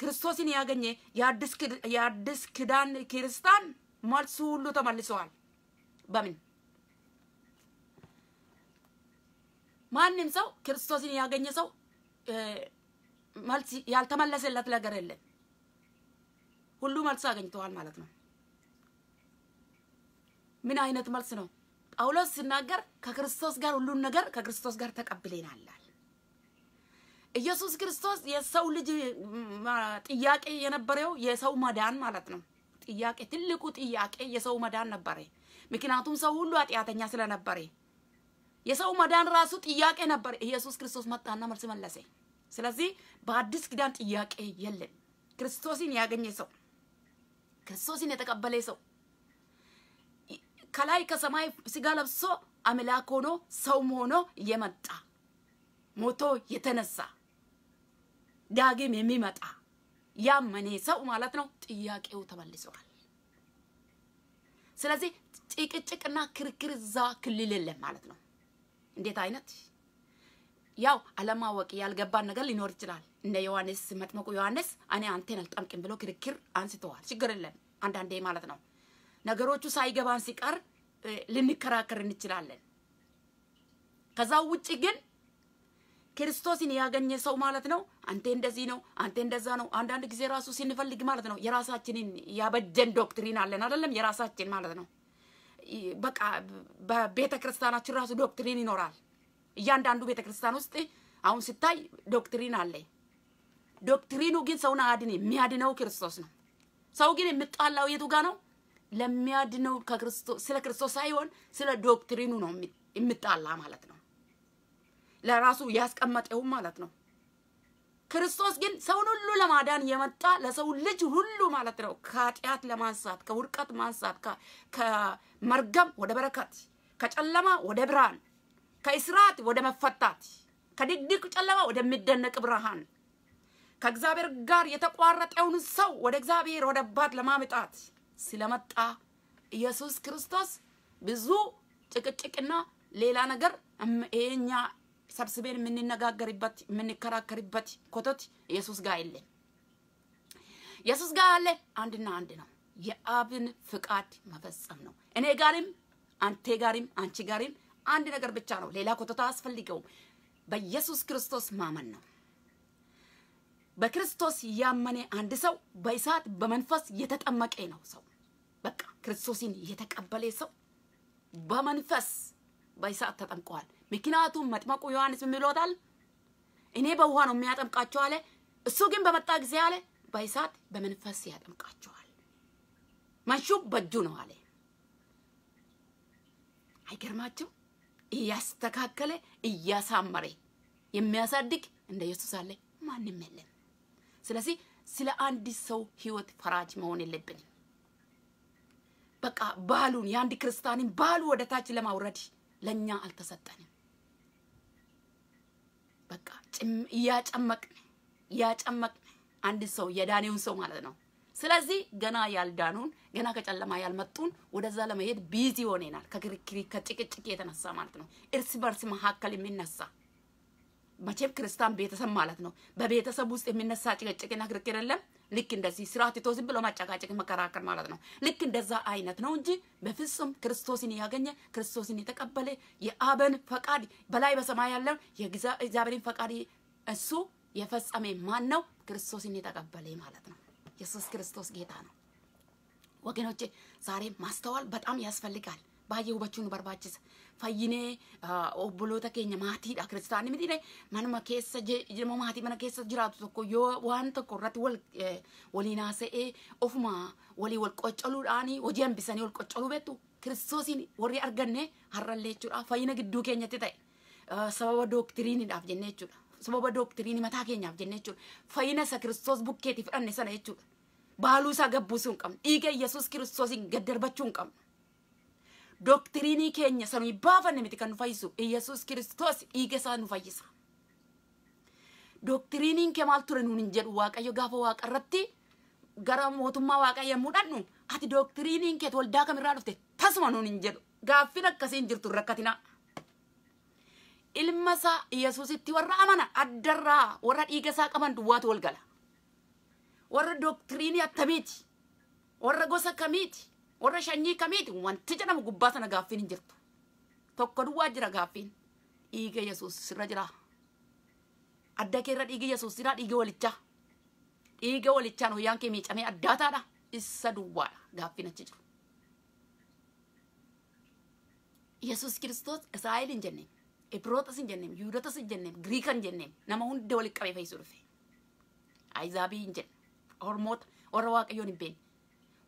ክርስቶስን ያገኘ የአዲስ ኪዳን ክርስቲያን መልሱ ሁሉ ተመልሰዋል። በምን ማንም ሰው ክርስቶስን ያገኘ ሰው መልስ ያልተመለሰለት ነገር የለም። ሁሉ መልስ አገኝተዋል ማለት ነው። ምን አይነት መልስ ነው? ጳውሎስ ሲናገር ከክርስቶስ ጋር ሁሉን ነገር ከክርስቶስ ጋር ተቀብለናል። ኢየሱስ ክርስቶስ የሰው ልጅ ጥያቄ የነበረው የሰው መዳን ማለት ነው። ጥያቄ ትልቁ ጥያቄ የሰው መዳን ነበረ። ምክንያቱም ሰው ሁሉ ኃጢአተኛ ስለነበረ የሰው መዳን ራሱ ጥያቄ ነበር። ኢየሱስ ክርስቶስ መጣና መልስ መለሰ። ስለዚህ በአዲስ ኪዳን ጥያቄ የለም። ክርስቶስን ያገኘ ሰው ክርስቶስን የተቀበለ ሰው ከላይ ከሰማይ ስጋ ለብሶ አምላክ ሆኖ ሰውም ሆኖ የመጣ ሞቶ የተነሳ ዳግም የሚመጣ ያመኔ ሰው ማለት ነው። ጥያቄው ተመልሰዋል። ስለዚህ ጭቅጭቅና ክርክር እዛ ክልል የለም ማለት ነው። እንዴት አይነት ያው አለማወቅ ያልገባን ነገር ሊኖር ይችላል። እንደ ዮሐንስ መጥመቁ ዮሐንስ እኔ አንተን አልጠምቅም ብሎ ክርክር አንስተዋል። ችግር የለም አንዳንዴ ማለት ነው። ነገሮቹ ሳይገባን ሲቀር ልንከራከር እንችላለን። ከዛ ውጭ ግን ክርስቶስን ያገኘ ሰው ማለት ነው። አንተ እንደዚህ ነው፣ አንተ እንደዛ ነው። አንዳንድ ጊዜ ራሱ ስንፈልግ ማለት ነው የራሳችንን ያበጀን doctrine አለን አይደለም? የራሳችን ማለት ነው። በቃ በቤተ ክርስቲያናችን ራሱ doctrine ይኖራል። እያንዳንዱ ቤተ ክርስቲያን ውስጥ አሁን ስታይ doctrine አለ። doctrine ኑ ግን ሰውን አያድን። የሚያድነው ክርስቶስ ነው። ሰው ግን የምጣላው የቱ ጋ ነው? ለሚያድነው ከክርስቶስ ስለ ክርስቶስ ሳይሆን ስለ doctrine ኑ ነው የምጣላ ማለት ነው። ለራሱ ያስቀመጠውም ማለት ነው። ክርስቶስ ግን ሰውን ሁሉ ለማዳን የመጣ ለሰው ልጅ ሁሉ ማለት ነው ከኃጢአት ለማንሳት ከውድቀት ማንሳት ከመርገም ወደ በረከት ከጨለማ ወደ ብርሃን ከእስራት ወደ መፈታት ከድቅድቅ ጨለማ ወደሚደነቅ ብርሃን ከእግዚአብሔር ጋር የተቋረጠውን ሰው ወደ እግዚአብሔር ወደ አባት ለማምጣት ስለመጣ ኢየሱስ ክርስቶስ ብዙ ጭቅጭቅና ሌላ ነገር ይሄኛ ሰብስቤን የምንነጋገርበት የምንከራከርበት ኮተት ኢየሱስ ጋር የለም። ኢየሱስ ጋር ያለ አንድና አንድ ነው፣ የአብን ፍቃድ መፈጸም ነው። እኔ ጋርም አንቴ ጋርም አንቺ ጋርም አንድ ነገር ብቻ ነው። ሌላ ኮተት አያስፈልገውም። በኢየሱስ ክርስቶስ ማመን ነው። በክርስቶስ ያመነ አንድ ሰው በእሳት በመንፈስ የተጠመቀ ነው ሰው በቃ ክርስቶስን የተቀበለ ሰው በመንፈስ በእሳት ተጠምቀዋል። ምክንያቱም መጥመቁ ዮሐንስ ምን ብሎታል? እኔ በውሃ ነው የሚያጠምቃቸው አለ። እሱ ግን በመጣ ጊዜ አለ በእሳት በመንፈስ ያጠምቃቸዋል። መንሹ በእጁ ነው አለ። አይገርማችሁ? እያስተካከለ እያሳመረ የሚያሳድግ እንደ ኢየሱስ አለ ማንም የለም። ስለዚህ ስለ አንድ ሰው ህይወት ፈራጅ መሆን የለብንም። በቃ ባህሉን የአንድ ክርስቲያንን ባህሉ ወደ ታች ለማውረድ ለእኛ አልተሰጠንም። በቃ እያጨመቅን እያጨመቅን አንድ ሰው የዳኔውን ሰው ማለት ነው። ስለዚህ ገና ያልዳኑን ገና ከጨለማ ያልመጡን ወደዛ ለመሄድ ቢዚ ሆኔናል። ከክርክሪ ከጭቅጭቅ የተነሳ ማለት ነው። እርስ በርስ መካከል የሚነሳ መቼም ክርስቲያን ቤተሰብ ማለት ነው። በቤተሰብ ውስጥ የሚነሳ ጭቅጭቅና ክርክር የለም። ልክ እንደዚህ ትቶ ዝም ብሎ ማጨቃጨቅ መከራከር ማለት ነው። ልክ እንደዛ አይነት ነው እንጂ በፍጹም ክርስቶስን ያገኘ ክርስቶስን የተቀበለ የአብን ፈቃድ በላይ በሰማይ ያለው የእግዚአብሔርን ፈቃድ እሱ የፈጸመ ማን ነው? ክርስቶስን የተቀበለ ማለት ነው። ኢየሱስ ክርስቶስ ጌታ ነው። ወገኖቼ ዛሬ ማስተዋል በጣም ያስፈልጋል። nu barbaachisa. Fayyinee obboloota keenya maatiidha. Kiristaanni miti manuma keessa jirma maatii mana keessa jiraatu tokko yoo waan tokko irratti wal waliin haasa'ee ofuma walii wal qoccoluudhaan hojii hambisanii wal qoccoluu beektu kiristoosiin warri arganne har'allee jechuudha. Fayyina gidduu keenyatti ta'e sababa dooktiriiniidhaaf jennee jechuudha. Sababa dooktiriinii mataa keenyaaf jennee jechuudha. Fayyina isa kiristoos bukkeetii fudhanne sana jechuudha. Baaluu isaa gabbuusuu hin qabnu. Dhiiga Yesuus kiristoosiin gad darbachuu hin qabnu. Doktiriinii keenya sanuu baafanne miti kan nu fayyisu Iyesuus Kiristoos dhiiga isaa nu fayyisa. Doktiriiniin kee maal ture nuun hin jedhu Waaqayyo gaafa waaqa irratti gara mootummaa waaqaa yommuu dhannu ati doktiriiniin kee waldaa kamirraa dhufte tasuma nuun hin jedhu gaaffiin akkasii hin jirtu rakkatina. Ilma isaa Iyesuusitti warra amana addarraa warra dhiiga isaa qaban duwwaatu wal gala. Warra doktiriinii attamiiti? Warra gosa kamiiti? Warra shanyii kamiiti wanti jedhamu gubbaa sana gaaffiin hin jirtu. Tokko duwwaa jira gaaffiin. Dhiiga Yesuus sirra jira. Adda kee irra dhiiga Yesuus jira dhiiga walichaa. Dhiiga walichaan hoyyaan kee miicamee addaataadha. Isa duwwaadha gaaffiin achi jiru. Yesuus Kiristoos Israa'el hin jenneem. Ibrootas hin jenneem. Yuudotas hin jenneem. Giriika hin jenneem. Nama hunda walitti qabee fayyisuu dhufe. Ayizaabii hin jenne. Ormoota warra Waaqayyoon hin beekne.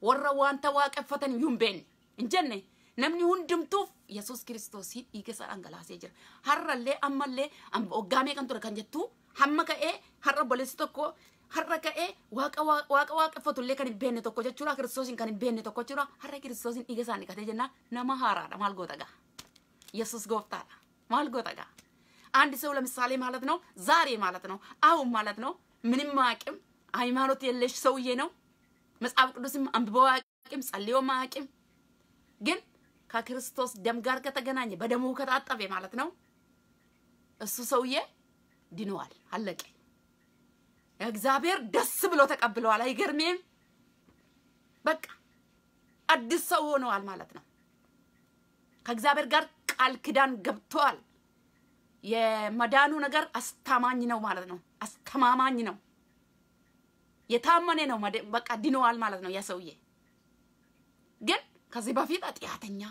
Warra wanta waaqeffatan iyyuu hin beekne hin jenne namni hundumtuuf yesus kiristoosiin dhiiga isaa dhangalaasee jira har'allee ammallee waggaa meeqan ture kan jettu hamma ka'ee har'a obboleessi tokko har'a ka'ee waaqa waaqa waaqeffatullee kan hin beekne tokko jechuudha kiristoosiin kan hin beekne tokko jechuudha har'a kiristoosiin dhiiga isaa dhiqatee jennaan nama haaraadha maal goota gaa yesus gooftaadha maal goota gaa አንድ ሰው ለምሳሌ ማለት ነው ዛሬ ማለት ነው አሁን ማለት ነው ምንም አያውቅም ሃይማኖት የለሽ ሰውዬ ነው መጽሐፍ ቅዱስም አንብበው አያውቅም፣ ጸልዮም አያውቅም። ግን ከክርስቶስ ደም ጋር ከተገናኘ በደሙ ከታጠበ ማለት ነው እሱ ሰውዬ ድነዋል፣ አለቀ። እግዚአብሔር ደስ ብሎ ተቀብለዋል። አይገርምም? በቃ አዲስ ሰው ሆነዋል ማለት ነው። ከእግዚአብሔር ጋር ቃል ኪዳን ገብተዋል። የመዳኑ ነገር አስተማኝ ነው ማለት ነው። አስተማማኝ ነው። የታመነ ነው። በቃ ድነዋል ማለት ነው ያ ሰውዬ። ግን ከዚህ በፊት ኃጢአተኛ፣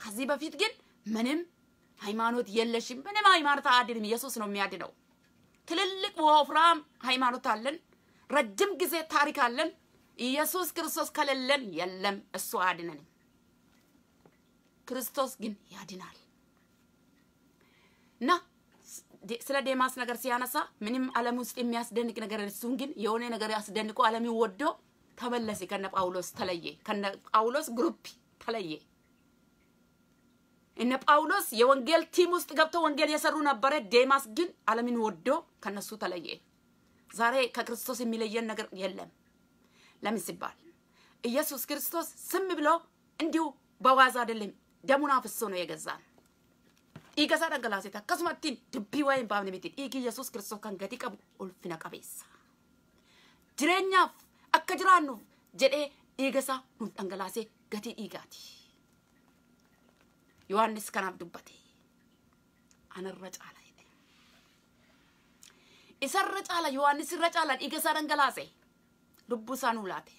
ከዚህ በፊት ግን ምንም ሃይማኖት የለሽም፣ ምንም ሃይማኖት አያድንም። ኢየሱስ ነው የሚያድነው። ትልልቅ ወፍራም ሃይማኖት አለን፣ ረጅም ጊዜ ታሪክ አለን። ኢየሱስ ክርስቶስ ከሌለን የለም፣ እሱ አያድነንም። ክርስቶስ ግን ያድናል እና ስለ ዴማስ ነገር ሲያነሳ ምንም ዓለም ውስጥ የሚያስደንቅ ነገር እሱን ግን የሆነ ነገር ያስደንቆ ዓለም ወዶ ተመለሰ። ከነ ጳውሎስ ተለየ። ከነ ጳውሎስ group ተለየ። እነ ጳውሎስ የወንጌል team ውስጥ ገብተው ወንጌል የሰሩ ነበረ። ዴማስ ግን ዓለምን ወዶ ከነሱ ተለየ። ዛሬ ከክርስቶስ የሚለየን ነገር የለም። ለምን ሲባል ኢየሱስ ክርስቶስ ስም ብሎ እንዲሁ በዋዛ አይደለም፣ ደሙን አፍሶ ነው የገዛን። dhiiga isaa dhangalaaseeti akkasumattiin dubbii waa'ee hin baafne miti dhiigi yesus kiristoos kan gatii qabu ulfina qabeessa jireenyaaf akka jiraannuuf jedhee dhiiga isaa nuuf dhangalaasee gatii dhiigaati yohannis kanaaf dubbate anarra caala jedhe isarra caala yohannis irra caala dhiiga isaa dhangalaase lubbuu isaa nuu laate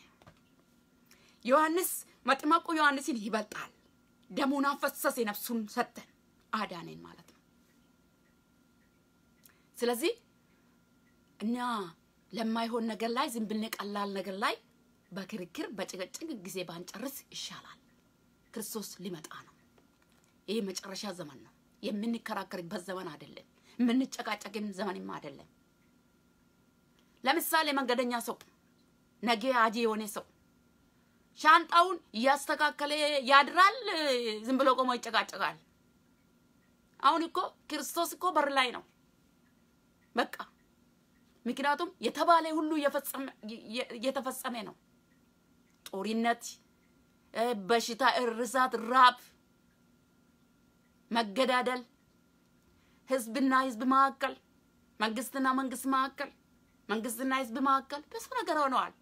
yohannis maximaqu yohannisin ይበልጣል ደሙን አፈሰሰ፣ ነፍሱን ሰጠን፣ አዳነን ማለት ነው። ስለዚህ እኛ ለማይሆን ነገር ላይ ዝም ብለን ቀላል ነገር ላይ በክርክር በጭቅጭቅ ጊዜ ባንጨርስ ይሻላል። ክርስቶስ ሊመጣ ነው። ይህ መጨረሻ ዘመን ነው። የምንከራከርበት ዘመን አይደለም። የምንጨቃጨቅም ዘመንም አይደለም። ለምሳሌ መንገደኛ ሰው ነገ አጂ የሆነ ሰው ሻንጣውን እያስተካከለ ያድራል፣ ዝም ብሎ ቆሞ ይጨቃጨቃል። አሁን እኮ ክርስቶስ እኮ በር ላይ ነው። በቃ ምክንያቱም የተባለ ሁሉ የተፈጸመ ነው። ጦርነት፣ በሽታ፣ እርሳት፣ ራብ፣ መገዳደል፣ ህዝብና ህዝብ መካከል፣ መንግስትና መንግስት መካከል፣ መንግስትና ህዝብ መካከል ብዙ ነገር ሆነዋል።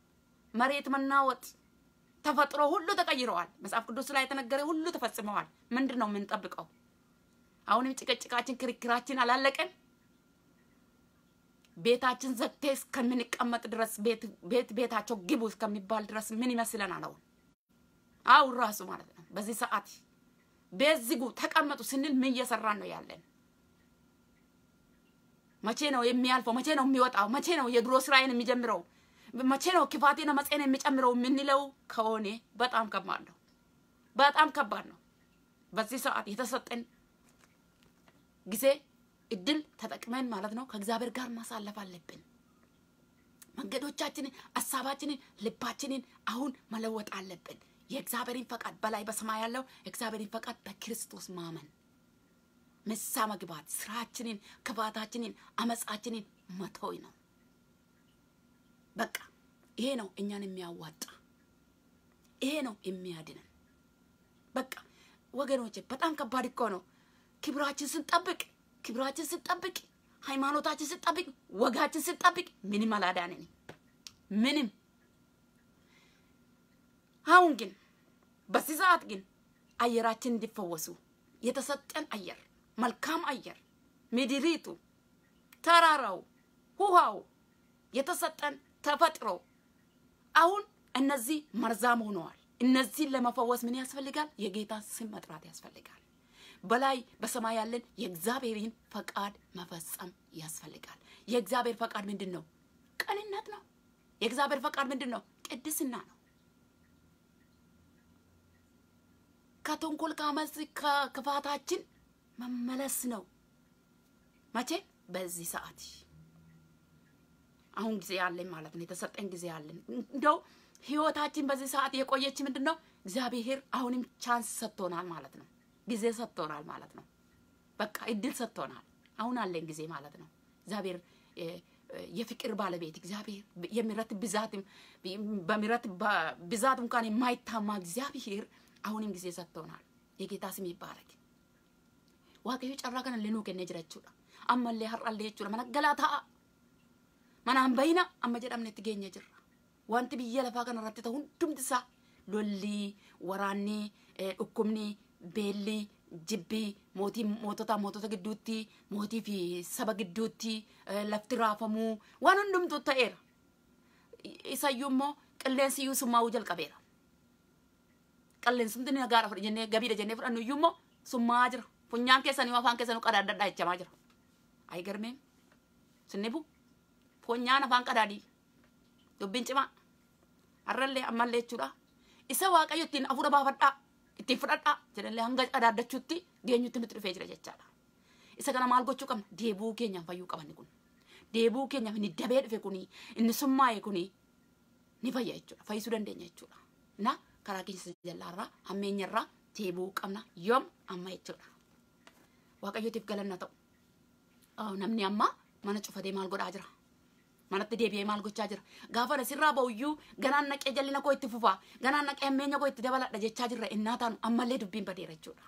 መሬት መናወጥ፣ ተፈጥሮ ሁሉ ተቀይረዋል። መጽሐፍ ቅዱስ ላይ የተነገረ ሁሉ ተፈጽመዋል። ምንድን ነው የምንጠብቀው? አሁንም ጭቅጭቃችን፣ ክርክራችን አላለቀም። ቤታችን ዘግቴ እስከምንቀመጥ ድረስ ቤት ቤታቸው ግቡ እስከሚባል ድረስ ምን ይመስለናል? አሁን አሁን ራሱ ማለት ነው በዚህ ሰዓት ቤት ዝጉ ተቀመጡ ስንል ምን እየሰራን ነው ያለን? መቼ ነው የሚያልፈው? መቼ ነው የሚወጣው? መቼ ነው የድሮ ስራዬን የሚጀምረው? መቼ ነው ክፋቴን መጼን የሚጨምረው የምንለው ከሆነ በጣም ከባድ ነው። በጣም ከባድ ነው። በዚህ ሰዓት የተሰጠን ጊዜ እድል ተጠቅመን ማለት ነው ከእግዚአብሔር ጋር ማሳለፍ አለብን። መንገዶቻችንን፣ ሀሳባችንን፣ ልባችንን አሁን መለወጥ አለብን። የእግዚአብሔርን ፈቃድ በላይ በሰማይ ያለው የእግዚአብሔርን ፈቃድ በክርስቶስ ማመን ምሳ መግባት፣ ስራችንን፣ ክፋታችንን፣ አመፃችንን መተው ነው። በቃ ይሄ ነው እኛን የሚያዋጣ፣ ይሄ ነው የሚያድነን። በቃ ወገኖች በጣም ከባድ እኮ ነው። ክብራችን ስንጠብቅ ክብራችን ስንጠብቅ ሃይማኖታችን ስንጠብቅ ወጋችን ስንጠብቅ ምንም አላዳነን ምንም። አሁን ግን በዚህ ሰዓት ግን አየራችን እንዲፈወሱ የተሰጠን አየር መልካም አየር ምድሪቱ፣ ተራራው፣ ውሃው የተሰጠን ተፈጥሮ አሁን እነዚህ መርዛም ሆነዋል። እነዚህን ለመፈወስ ምን ያስፈልጋል? የጌታ ስም መጥራት ያስፈልጋል። በላይ በሰማይ ያለን የእግዚአብሔርን ፈቃድ መፈጸም ያስፈልጋል። የእግዚአብሔር ፈቃድ ምንድን ነው? ቅንነት ነው። የእግዚአብሔር ፈቃድ ምንድን ነው? ቅድስና ነው። ከተንኮል ከአመፅ ከክፋታችን መመለስ ነው። መቼ? በዚህ ሰዓት አሁን ጊዜ ያለን ማለት ነው። የተሰጠን ጊዜ ያለን እንደው ህይወታችን በዚህ ሰዓት የቆየች ምንድን ነው? እግዚአብሔር አሁንም chance ሰጥቶናል ማለት ነው። ጊዜ ሰጥቶናል ማለት ነው። በቃ እድል ሰጥቶናል። አሁን አለን ጊዜ ማለት ነው። እግዚአብሔር የፍቅር ባለቤት እግዚአብሔር የምሕረት ብዛትም በምሕረት ብዛት እንኳን የማይታማ እግዚአብሔር አሁንም ጊዜ ሰጥቶናል። የጌታ ስም ይባረክ። Waaqayyo carraa kana nuu kennaa jira jechuudha ammallee har'allee amma jedhamne itti geenye jirra wanti biyya lafaa kana irratti ta'u hundumti isaa lolli waraanni dhukkubni beelli jibbii mootii mootota mootota gidduutti mootii fi saba gidduutti lafti raafamuu waan hundumtu ta'eera isayyuu immoo qilleensi iyyuu summaa'uu jalqabeera qilleensumti nagaadha jennee gabiidha jennee fudhannu iyyuu immoo summaa'aa jira funyaan keessanii afaan keessanii qadaadadhaa jechamaa jira አይገርምም ስንቡ ፎኛን አፋን ቀዳዲ ዱብን ጭማ አረሌ አማሌ ቹዳ isa waaqayyo ittiin afuura baafadhaa ittiin fudhadhaa jedhallee hanga qadaaddachuutti geenyutti nutti dhufee jira jechaadha. Isa kana maal gochuu qabna? Deebuu keenyaaf fayyuu qabanni kun. Deebuu keenyaaf inni dabee dhufe kuni inni summaa'e kuni ni fayya jechuudha. Fayyisuu dandeenya jechuudha. Na karaa keessa jallaarraa hammeenyarraa deebuu qabna yoom amma jechuudha. Waaqayyootiif galanna ta'u. Namni amma mana cufatee maal godhaa jira? Manatti deebi'ee maal gochaa jira gaafa sirraa ba'uyyuu ganaan naqee jallina koo itti fufaa ganaan naqee hammeenya koo itti dabaladha jechaa jirra innaa taanu ammallee dubbiin badeera jechuudha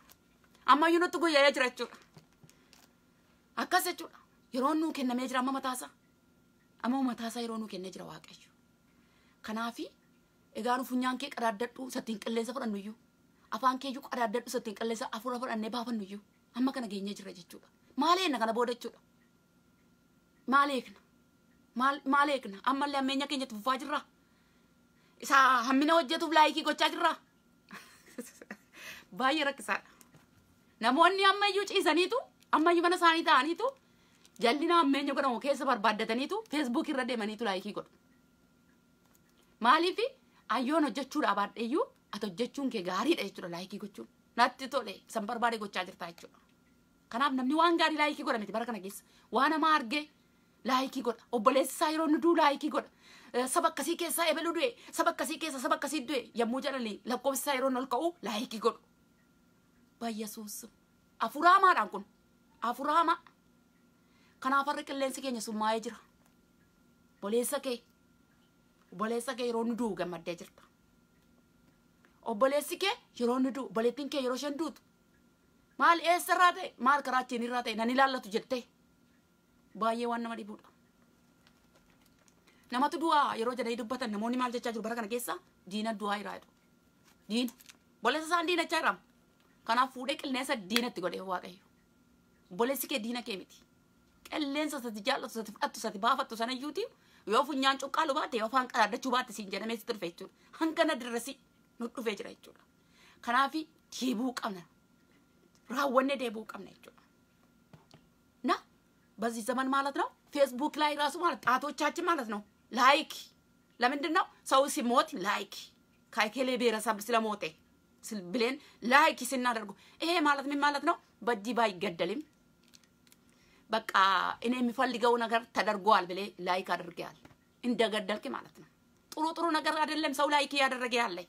ammayyuu nutti guyyee jira jechuudha akkas jechuudha yeroon nuu kennamee jira amma mataasaa amma mataasaa yeroo nuu kennee jira waaqayyo kanaafi egaa nu funyaan kee qadaaddadhu sattiin qilleensa fudhannuyyuu afaan keeyyuu qadaaddadhu sattiin qilleensa afuura fudhannee baafannuyyuu amma kana geenyee jira jechuudha maal eegna kana booda jechuudha maal eegna maal eegna ammallee hammeenya keenyatti fufaa jirra isa hammina hojjetuuf laayikii gochaa jirra baay'ee rakkisaadha. Namoonni ammayyuu ciisaniitu ammayyuu mana isaanii ta'aniitu jallina ammeenya godhamu keessa barbaaddataniitu feesbuuk irra deemaniitu laayikii godhu. Maaliif ayyoon hojjechuudhaa baadheeyyuu ati hojjechuun kee gaariidha jechuudha laayikii gochuun. Natti tole san barbaade gochaa jirta jechuudha. Kanaaf namni waan gaarii laayikii godha miti bara kana keessa waan namaa argee du'e saba akkasii keessa saba akkasii du'e yommuu jedhani lakkoofsi isaa yeroo ol ka'u laayikii godhu. Bayyasuus afuraamaadhaan kun afuraamaa. Kanaaf harri qilleensi keenya summaa'ee jira. Obboleessa kee obboleessa kee yeroo nu du'u gammaddee jirta. Obboleessi kee yeroo nu du'u obboleettiin kee yeroo isheen duutu maal eessa irraa ta'e maal karaa ittiin irraa ta'e nan ilaallatu jettee baay'ee waan nama dhibuudha. Namatu du'aa yeroo jedhanii dubbatan namoonni maal jechaa jiru bara kana keessa diina du'aa jiraa jedhu. Diina obboleessa isaan diinachaa jiraam. Kanaaf fuudhee qilleensa diinatti godhee waaqayyo. Obboleessi kee diina kee miti. Qilleensa sati jaallatu sati fudhattu sati baafattu sana iyyuuti yoo funyaan cuqqaalu baatte yoo afaan qadaadachuu baatte siin jedhamee sitti dhufe jechuudha. Hanga na dirrasi nu dhufee jira jechuudha. Kanaafi deebuu qabna. Raawwanne deebuu qabna jechuudha. በዚህ ዘመን ማለት ነው? ፌስቡክ ላይ ራሱ ማለት ጣቶቻችን ማለት ነው። ላይክ ለምንድን ነው ሰው ሲሞት ላይክ ከኬሌ ብሔረሰብ ስለሞቴ ብለን like ስናደርጉ ይሄ ማለት ምን ማለት ነው? በእጅ ባይገደልም በቃ እኔ የሚፈልገው ነገር ተደርጓል ብለህ like አድርገያል እንደገደልክ ማለት ነው። ጥሩ ጥሩ ነገር አይደለም ሰው like እያደረገ ያለ።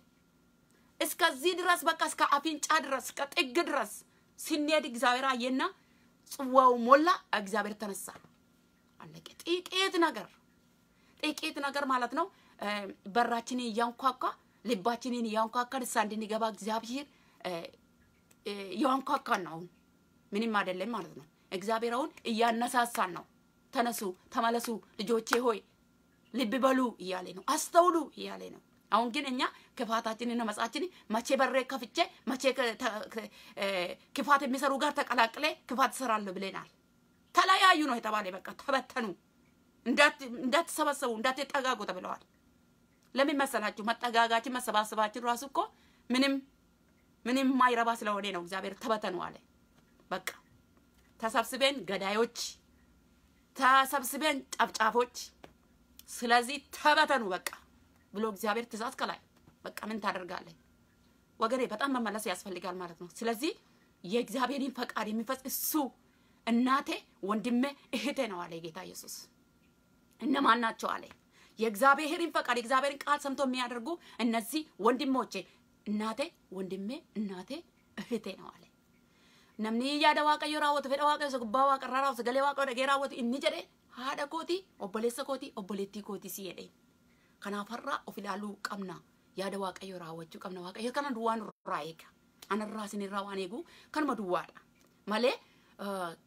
እስከዚህ ድረስ በቃ እስከ አፍንጫ ድረስ እስከ ጥግ ድረስ ስንሄድ እግዚአብሔር አየና ጽዋው ሞላ፣ እግዚአብሔር ተነሳ። አለቀ። ጥቂት ነገር ጥቂት ነገር ማለት ነው። በራችንን እያንኳኳ ልባችንን እያንኳኳ ንሳ እንድንገባ እግዚአብሔር እያንኳኳን ነው። አሁን ምንም አይደለም ማለት ነው። እግዚአብሔር አሁን እያነሳሳን ነው። ተነሱ፣ ተመለሱ ልጆቼ ሆይ ልብ በሉ እያለ ነው። አስተውሉ እያለ ነው። አሁን ግን እኛ ክፋታችንና መጻችን መቼ በሬ ከፍቼ መቼ ክፋት የሚሰሩ ጋር ተቀላቅሌ ክፋት እሰራለሁ ብለናል። ተለያዩ ነው የተባለ። በቃ ተበተኑ፣ እንዳትሰበሰቡ፣ እንዳትጠጋጉ ተብለዋል። ለምን መሰላችሁ? መጠጋጋችን መሰባሰባችን ራሱ እኮ ምንም ምንም ማይረባ ስለሆነ ነው። እግዚአብሔር ተበተኑ አለ። በቃ ተሰብስበን ገዳዮች፣ ተሰብስበን ጨፍጫፎች፣ ስለዚህ ተበተኑ በቃ ብሎ እግዚአብሔር ትእዛዝ ከላይ በቃ ምን ታደርጋለህ ወገኔ? በጣም መመለስ ያስፈልጋል ማለት ነው። ስለዚህ የእግዚአብሔርን ፈቃድ የሚፈጽ እሱ እናቴ፣ ወንድሜ፣ እህቴ ነው አለ ጌታ ኢየሱስ። እነማን ናቸው አለ? የእግዚአብሔርን ፈቃድ የእግዚአብሔርን ቃል ሰምቶ የሚያደርጉ እነዚህ ወንድሞቼ፣ እናቴ፣ ወንድሜ፣ እናቴ፣ እህቴ ነው አለ። ነምኒ ያደ ራወቱ ፌደ ዋቀዮ ጉባ ዋቀራ ራወቱ ገሌ ዋቀዮ ደጌ ራወቱ እኒ ጀዴ haadha kooti obboleessa kooti obboleettii kooti si jedheen kanaaf har'a of ilaaluu qabna yaada waaqayyo raawwachuu qabna waaqayyo kana duwwaa nurraa eega anarraa isinirraa waan eegu kanuma duwwaadha malee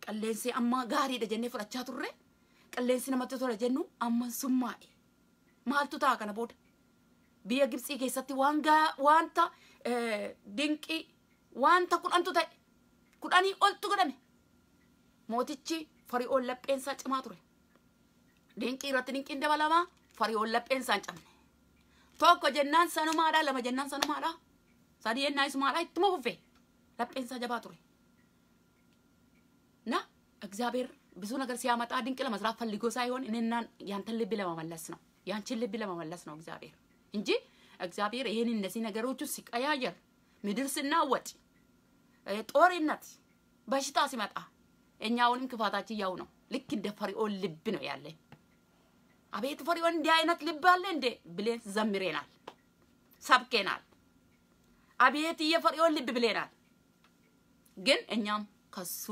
qilleensi amma gaariidha jennee fudhachaa turre qilleensi namatti tola jennu amma summaa'e maaltu ta'a kana booda biyya Gibxii keessatti waan wanta dinqii wanta kudhantu ta'e kudhanii oltu godhame mootichi fari'oon lapheensaa cimaa ture dinqii irratti dinqiin dabalamaa fari'oon lapheensaa hin tokko jennaan sanumaadha lama jennaan sanumaadha sadii jennaan isumaadha ittuma fufe lapheensaa jabaa ture እና እግዚአብሔር ብዙ ነገር ሲያመጣ ድንቅ ለመስራት ፈልጎ ሳይሆን እኔና ያንተን ልብ ለመመለስ ነው ያንቺን ልብ ለመመለስ ነው እግዚአብሔር እንጂ እግዚአብሔር ይህን እነዚህ ነገሮቹ ሲቀያየር ምድር ስናወጥ ጦርነት በሽታ ሲመጣ እኛ አሁንም ክፋታችን ያው ነው። ልክ እንደ ፈሪዖን ልብ ነው ያለ። አቤት ፈሪዖን እንዲህ አይነት ልብ አለ እንዴ ብሌን ዘምሬናል፣ ሰብኬናል። አቤት የፈሪዖን ልብ ብሌናል። ግን እኛም ከሱ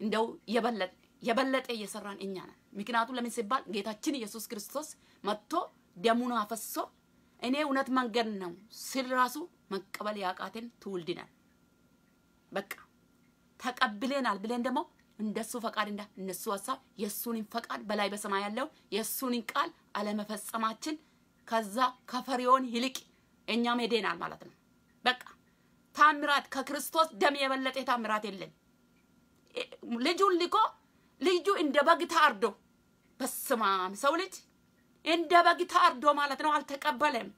እንደው የበለጠ የበለጠ እየሰራን እኛ ነን። ምክንያቱም ለምን ሲባል ጌታችን ኢየሱስ ክርስቶስ መጥቶ ደሙን አፈሶ እኔ እውነት መንገድ ነው ስል ራሱ መቀበል ያቃተን ትውልድ ነን። በቃ ተቀብለናል ብለን ደግሞ እንደሱ ፈቃድ እንዳ እነሱ ሀሳብ የእሱንን ፈቃድ በላይ በሰማይ ያለው የእሱንን ቃል አለመፈጸማችን ከዛ ከፈሪዖን ይልቅ እኛም ሄደናል ማለት ነው። በቃ ታምራት ከክርስቶስ ደም የበለጠ ታምራት የለም። ልጁን ልኮ ልጁ እንደ በግ ታርዶ በስማም ሰው ልጅ እንደ በግ ታርዶ ማለት ነው። አልተቀበለም።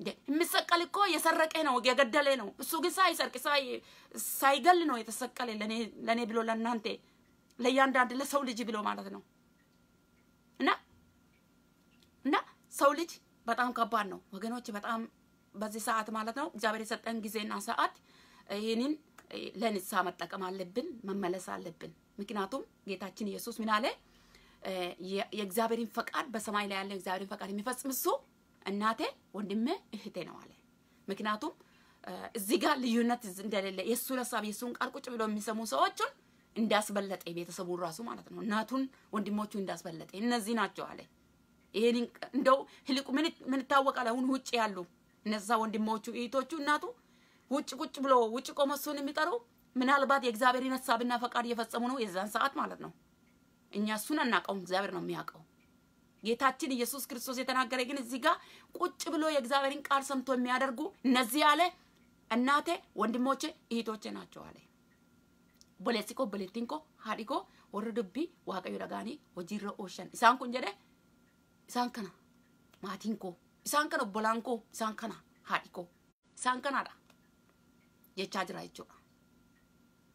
የሚሰቀል እኮ የሰረቀ ነው የገደለ ነው። እሱ ግን ሳይሰርቅ ሳይገል ነው የተሰቀለ ለእኔ ብሎ ለእናንተ ለእያንዳንድ ለሰው ልጅ ብሎ ማለት ነው። እና እና ሰው ልጅ በጣም ከባድ ነው ወገኖች፣ በጣም በዚህ ሰዓት ማለት ነው እግዚአብሔር የሰጠን ጊዜና ሰዓት ይህንን ለንስሐ መጠቀም አለብን፣ መመለስ አለብን። ምክንያቱም ጌታችን ኢየሱስ ምን አለ? የእግዚአብሔርን ፈቃድ በሰማይ ላይ ያለ እግዚአብሔርን ፈቃድ የሚፈጽም እሱ እናቴ፣ ወንድሜ፣ እህቴ ነው አለ። ምክንያቱም እዚህ ጋር ልዩነት እንደሌለ የእሱን ሀሳብ የእሱን ቃል ቁጭ ብሎ የሚሰሙ ሰዎቹን እንዳስበለጠ ቤተሰቡን ራሱ ማለት ነው እናቱን ወንድሞቹ እንዳስበለጠ እነዚህ ናቸው አለ። ይሄን እንደው ህልቁ ምን ይታወቃል? አሁን ውጭ ያሉ እነዛ ወንድሞቹ እህቶቹ እናቱ ውጭ ቁጭ ብሎ ውጭ ቆመ እሱን የሚጠሩ ምናልባት የእግዚአብሔርን ሀሳብና ፈቃድ እየፈጸሙ ነው የዛን ሰዓት ማለት ነው። እኛ እሱን አናውቀውም፣ እግዚአብሔር ነው የሚያውቀው። ጌታችን ኢየሱስ ክርስቶስ የተናገረ ግን እዚህ ጋር ቁጭ ብሎ የእግዚአብሔርን ቃል ሰምቶ የሚያደርጉ እነዚህ አለ እናቴ ወንድሞቼ እህቶቼ ናቸው አለ። ቦሌሲኮ ቦሌቲንኮ ሀዲኮ ወር ዋቀዮ ደጋኒ maatiin koo isaan kana obbolaan koo isaan kana haadhi koo isaan kanadha jechaa jira jechuudha.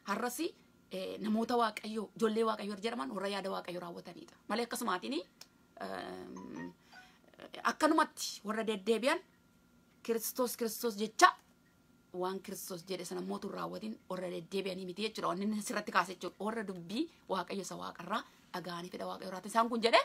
Har'asi namoota waaqayyoo ijoollee waaqayyoo jedhaman warra yaada waaqayyoo raawwatanidha. Malee akkanumatti warra deddeebi'an kiristoos kiristoos jecha waan kiristoos jedhe sana mootu raawwatiin warra deddeebi'anii miti jechuudha. Wanni inni asirratti kaase jechuudha. Warra dubbii waaqayyo isa waaqarraa dhaga'anii fedha waaqayyo irraati. Isaan kun jedhe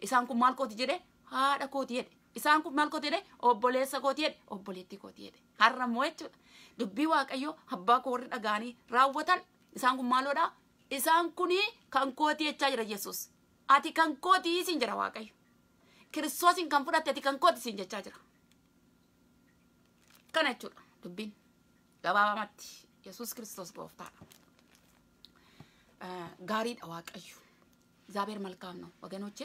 isaan kun maal kooti jedhe haadha kooti jedhe. Isaan kun maal kooti jedhe obboleessa kooti jedhe obboleettii kooti jedhe. Har'a immoo jechuudha. Dubbii waaqayyo abbaa koo warri dhaga'anii raawwatan isaan kun maaloodha? Isaan kuni kan kooti jechaa jira Yesuus. Ati kan kooti siin jira waaqayyo. Kiristoosin kan fudhatte ati kan kooti siin jechaa jira. Kana jechuudha dubbiin gabaabamatti Yesuus Kiristoos gooftaadha. ጋሪዳ ዋቀዩ እግዚአብሔር መልካም ነው ወገኖቼ።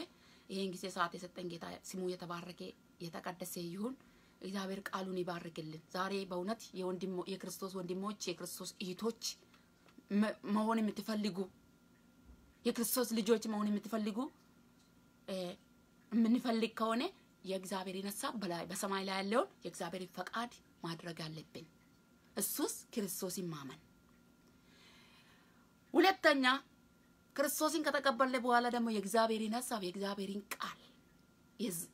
ይህን ጊዜ ሰዓት የሰጠን ጌታ ስሙ የተባረከ የተቀደሰ ይሁን። እግዚአብሔር ቃሉን ይባርክልን። ዛሬ በእውነት የክርስቶስ ወንድሞች የክርስቶስ እህቶች መሆን የምትፈልጉ የክርስቶስ ልጆች መሆን የምትፈልጉ የምንፈልግ ከሆነ የእግዚአብሔርን ሀሳብ በላይ በሰማይ ላይ ያለውን የእግዚአብሔርን ፈቃድ ማድረግ አለብን። እሱስ ክርስቶስን ማመን። ሁለተኛ ክርስቶስን ከተቀበለ በኋላ ደግሞ የእግዚአብሔርን ሀሳብ የእግዚአብሔርን ቃል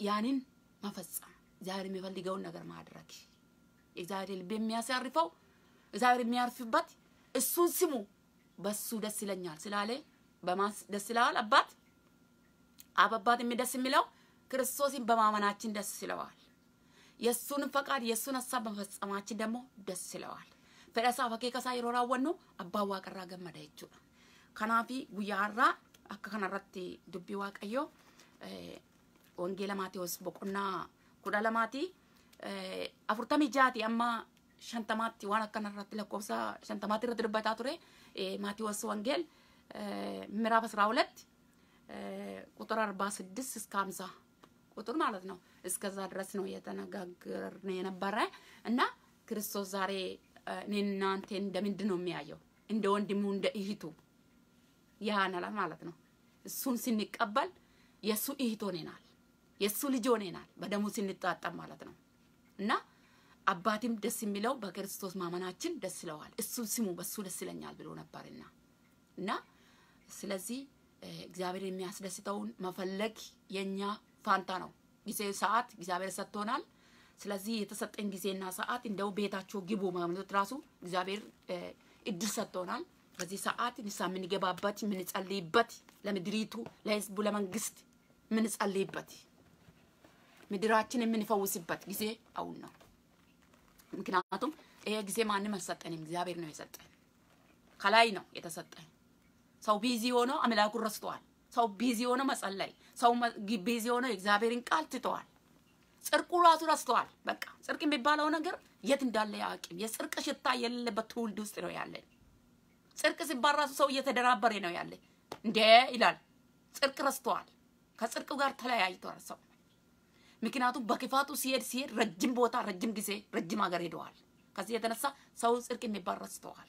ያንን መፈጸም እግዚአብሔር የሚፈልገውን ነገር ማድረግ የእግዚአብሔር ልብ የሚያሳርፈው እግዚአብሔር የሚያርፍበት እሱን ስሙ በሱ ደስ ይለኛል ስላለ በማን ደስ ይለዋል? አባት አብ አባት የሚደስ የሚለው ክርስቶስን በማመናችን ደስ ይለዋል። የእሱን ፈቃድ የእሱን ሀሳብ በመፈጸማችን ደግሞ ደስ ይለዋል። fedhasaa fakkii kasaa yeroo raawwannu abbaan waaqarraa gammada jechuudha. Kanaafi guyyaarraa akka kanarratti dubbii waaqayyoo wangeela Maatewos boqonnaa kudha lamaati afurtamii jaati amma shantamaatti waan akkanarratti lakkoofsa shantamaatti irratti dubbataa ture Maatewos wangeel ምዕራፍ አስራ ሁለት ቁጥር አርባ ስድስት እስከ ሀምሳ ቁጥር ማለት ነው። እስከዛ ድረስ ነው እየተነጋገርን የነበረ እና ክርስቶስ ዛሬ እኔን እናንተን እንደምንድን ነው የሚያየው? እንደ ወንድሙ እንደ እህቱ ያናል ማለት ነው። እሱን ስንቀበል የእሱ እህት ሆነናል፣ የእሱ ልጅ ሆነናል፣ በደሙ ስንጣጠም ማለት ነው እና አባትም ደስ የሚለው በክርስቶስ ማመናችን ደስ ይለዋል። እሱን ስሙ በሱ ደስ ይለኛል ብሎ ነበርና እና ስለዚህ እግዚአብሔር የሚያስደስተውን መፈለግ የኛ ፋንታ ነው። ጊዜ ሰዓት እግዚአብሔር ሰጥቶናል። ስለዚህ የተሰጠን ጊዜና ሰዓት እንደው ቤታቸው ግቡ ማለት ራሱ እግዚአብሔር እድል ሰጥቶናል። በዚህ ሰዓት ንስሐ የምንገባበት የምንጸልይበት፣ ለምድሪቱ ለህዝቡ፣ ለመንግስት የምንጸልይበት፣ ምድራችን የምንፈውስበት ጊዜ አሁን ነው። ምክንያቱም ይሄ ጊዜ ማንም አልሰጠንም፣ እግዚአብሔር ነው የሰጠን። ከላይ ነው የተሰጠን። ሰው busy ሆኖ አምላኩን ረስተዋል። ሰው busy ሆኖ መጸለይ፣ ሰው busy ሆኖ የእግዚአብሔርን ቃል ትተዋል። ጽድቁ ራሱ ረስተዋል። በቃ ጽድቅ የሚባለው ነገር የት እንዳለ ያውቅም። የጽድቅ ሽታ የሌለበት ትውልድ ውስጥ ነው ያለን። ጽድቅ ሲባል ራሱ ሰው እየተደናበረ ነው ያለ እንዴ ይላል። ጽድቅ ረስተዋል። ከጽድቅ ጋር ተለያይተዋል ሰው። ምክንያቱም በክፋቱ ሲሄድ ሲሄድ ረጅም ቦታ፣ ረጅም ጊዜ፣ ረጅም ሀገር ሄደዋል። ከዚህ የተነሳ ሰው ጽድቅ የሚባል ረስተዋል።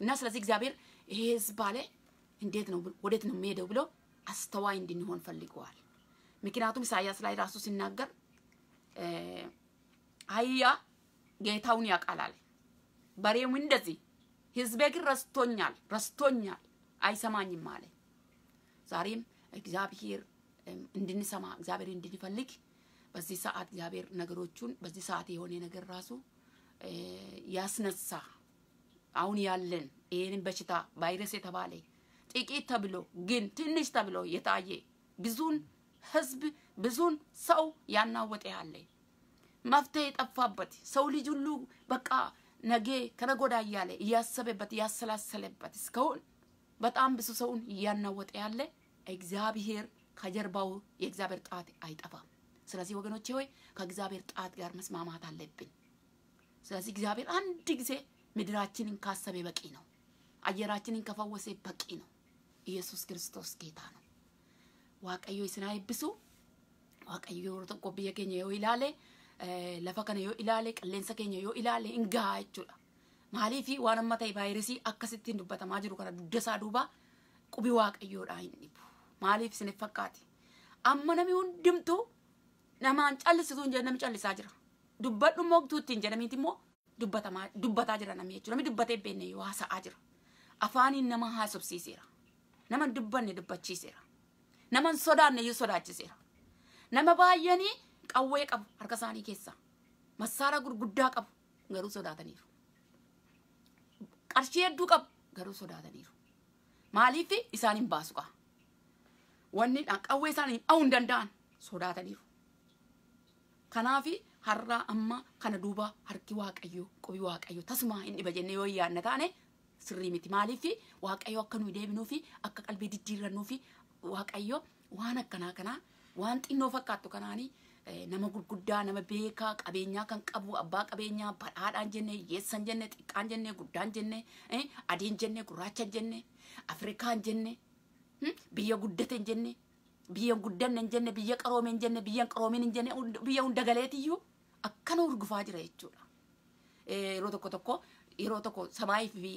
እና ስለዚህ እግዚአብሔር ይሄ ህዝብ አለ እንዴት ነው ወዴት ነው የሚሄደው ብሎ አስተዋይ እንድንሆን ፈልገዋል። ምክንያቱም ኢሳያስ ላይ ራሱ ሲናገር አህያ ጌታውን ያውቃል በሬም እንደዚህ ህዝቤ ግን ረስቶኛል ረስቶኛል አይሰማኝም አለ። ዛሬም እግዚአብሔር እንድንሰማ እግዚአብሔር እንድንፈልግ በዚህ ሰዓት እግዚአብሔር ነገሮቹን በዚህ ሰዓት የሆነ ነገር ራሱ ያስነሳ። አሁን ያለን ይህንን በሽታ ቫይረስ የተባለ ጥቂት ተብሎ ግን ትንሽ ተብሎ የታየ ብዙን ህዝብ ብዙን ሰው ያናወጠ ያለ መፍትሄ የጠፋበት ሰው ልጅ ሁሉ በቃ ነገ ከነጎዳ እያለ እያሰበበት እያሰላሰለበት እስካሁን በጣም ብዙ ሰውን እያናወጠ ያለ እግዚአብሔር ከጀርባው የእግዚአብሔር ጣት አይጠፋም። ስለዚህ ወገኖቼ ሆይ ከእግዚአብሔር ጣት ጋር መስማማት አለብን። ስለዚህ እግዚአብሔር አንድ ጊዜ ምድራችንን ካሰበ በቂ ነው። አየራችንን ከፈወሰ በቂ ነው። ኢየሱስ ክርስቶስ ጌታ ነው። ዋቀዮ qilleensa keenya yoo ilaale hin gahaa jechuudha. Maaliifi waan amma ta'e vaayirasii akkasittiin dubbatamaa jiru kana dugda isaa duuba qubi waaqayyoodhaa hin dhibu. Maaliif isiniif fakkaati? Amma namni hundumtuu namaan callisituu hin jedhe namni callisaa jira. Dubbadhu moogtuu ittiin jedhamiiti immoo dubbataa jira namni jechuudha. Namni dubbatee beenne yoo haasa'aa jira. Afaaniin nama haasofsiiseera. Nama dubbanne dubbachiiseera. Nama sodaanne iyyuu sodaachiseera. Nama baay'anii qawwee qabu harka isaanii keessa. Massaara gurguddaa qabu garuu sodaataniiru. Qarshii hedduu qabu garuu sodaataniiru. Maaliif isaan hin baasu qaba. Wanni qawwee isaanii dha'uu hin danda'an sodaataniiru. Kanaafi har'a amma kana duuba harki waaqayyoo qubi waaqayyoo tasuma hin dhiba jennee yoo yaadna taane sirrii miti. Maaliif waaqayyo akka nuyi deebinuu fi akka qalbii diddiirrannuu fi waaqayyo waan akkanaa kanaa waan xinnoo fakkaattu kanaanii nama gurguddaa nama beekaa qabeenyaa kan qabu abbaa qabeenyaa badhaadhaan jenne hiyyeessan jenne xiqqaan jenne guddaan jenne adiin jenne gurraachan jenne afrikaan jenne biyya guddate jenne biyya guddanne jenne biyya qaroome hin jenne biyya qaroomin hin jenne biyya hunda galeetiyyuu akkana urgufaa jira jechuudha. Yeroo tokko tokko yeroo tokko samaayii fi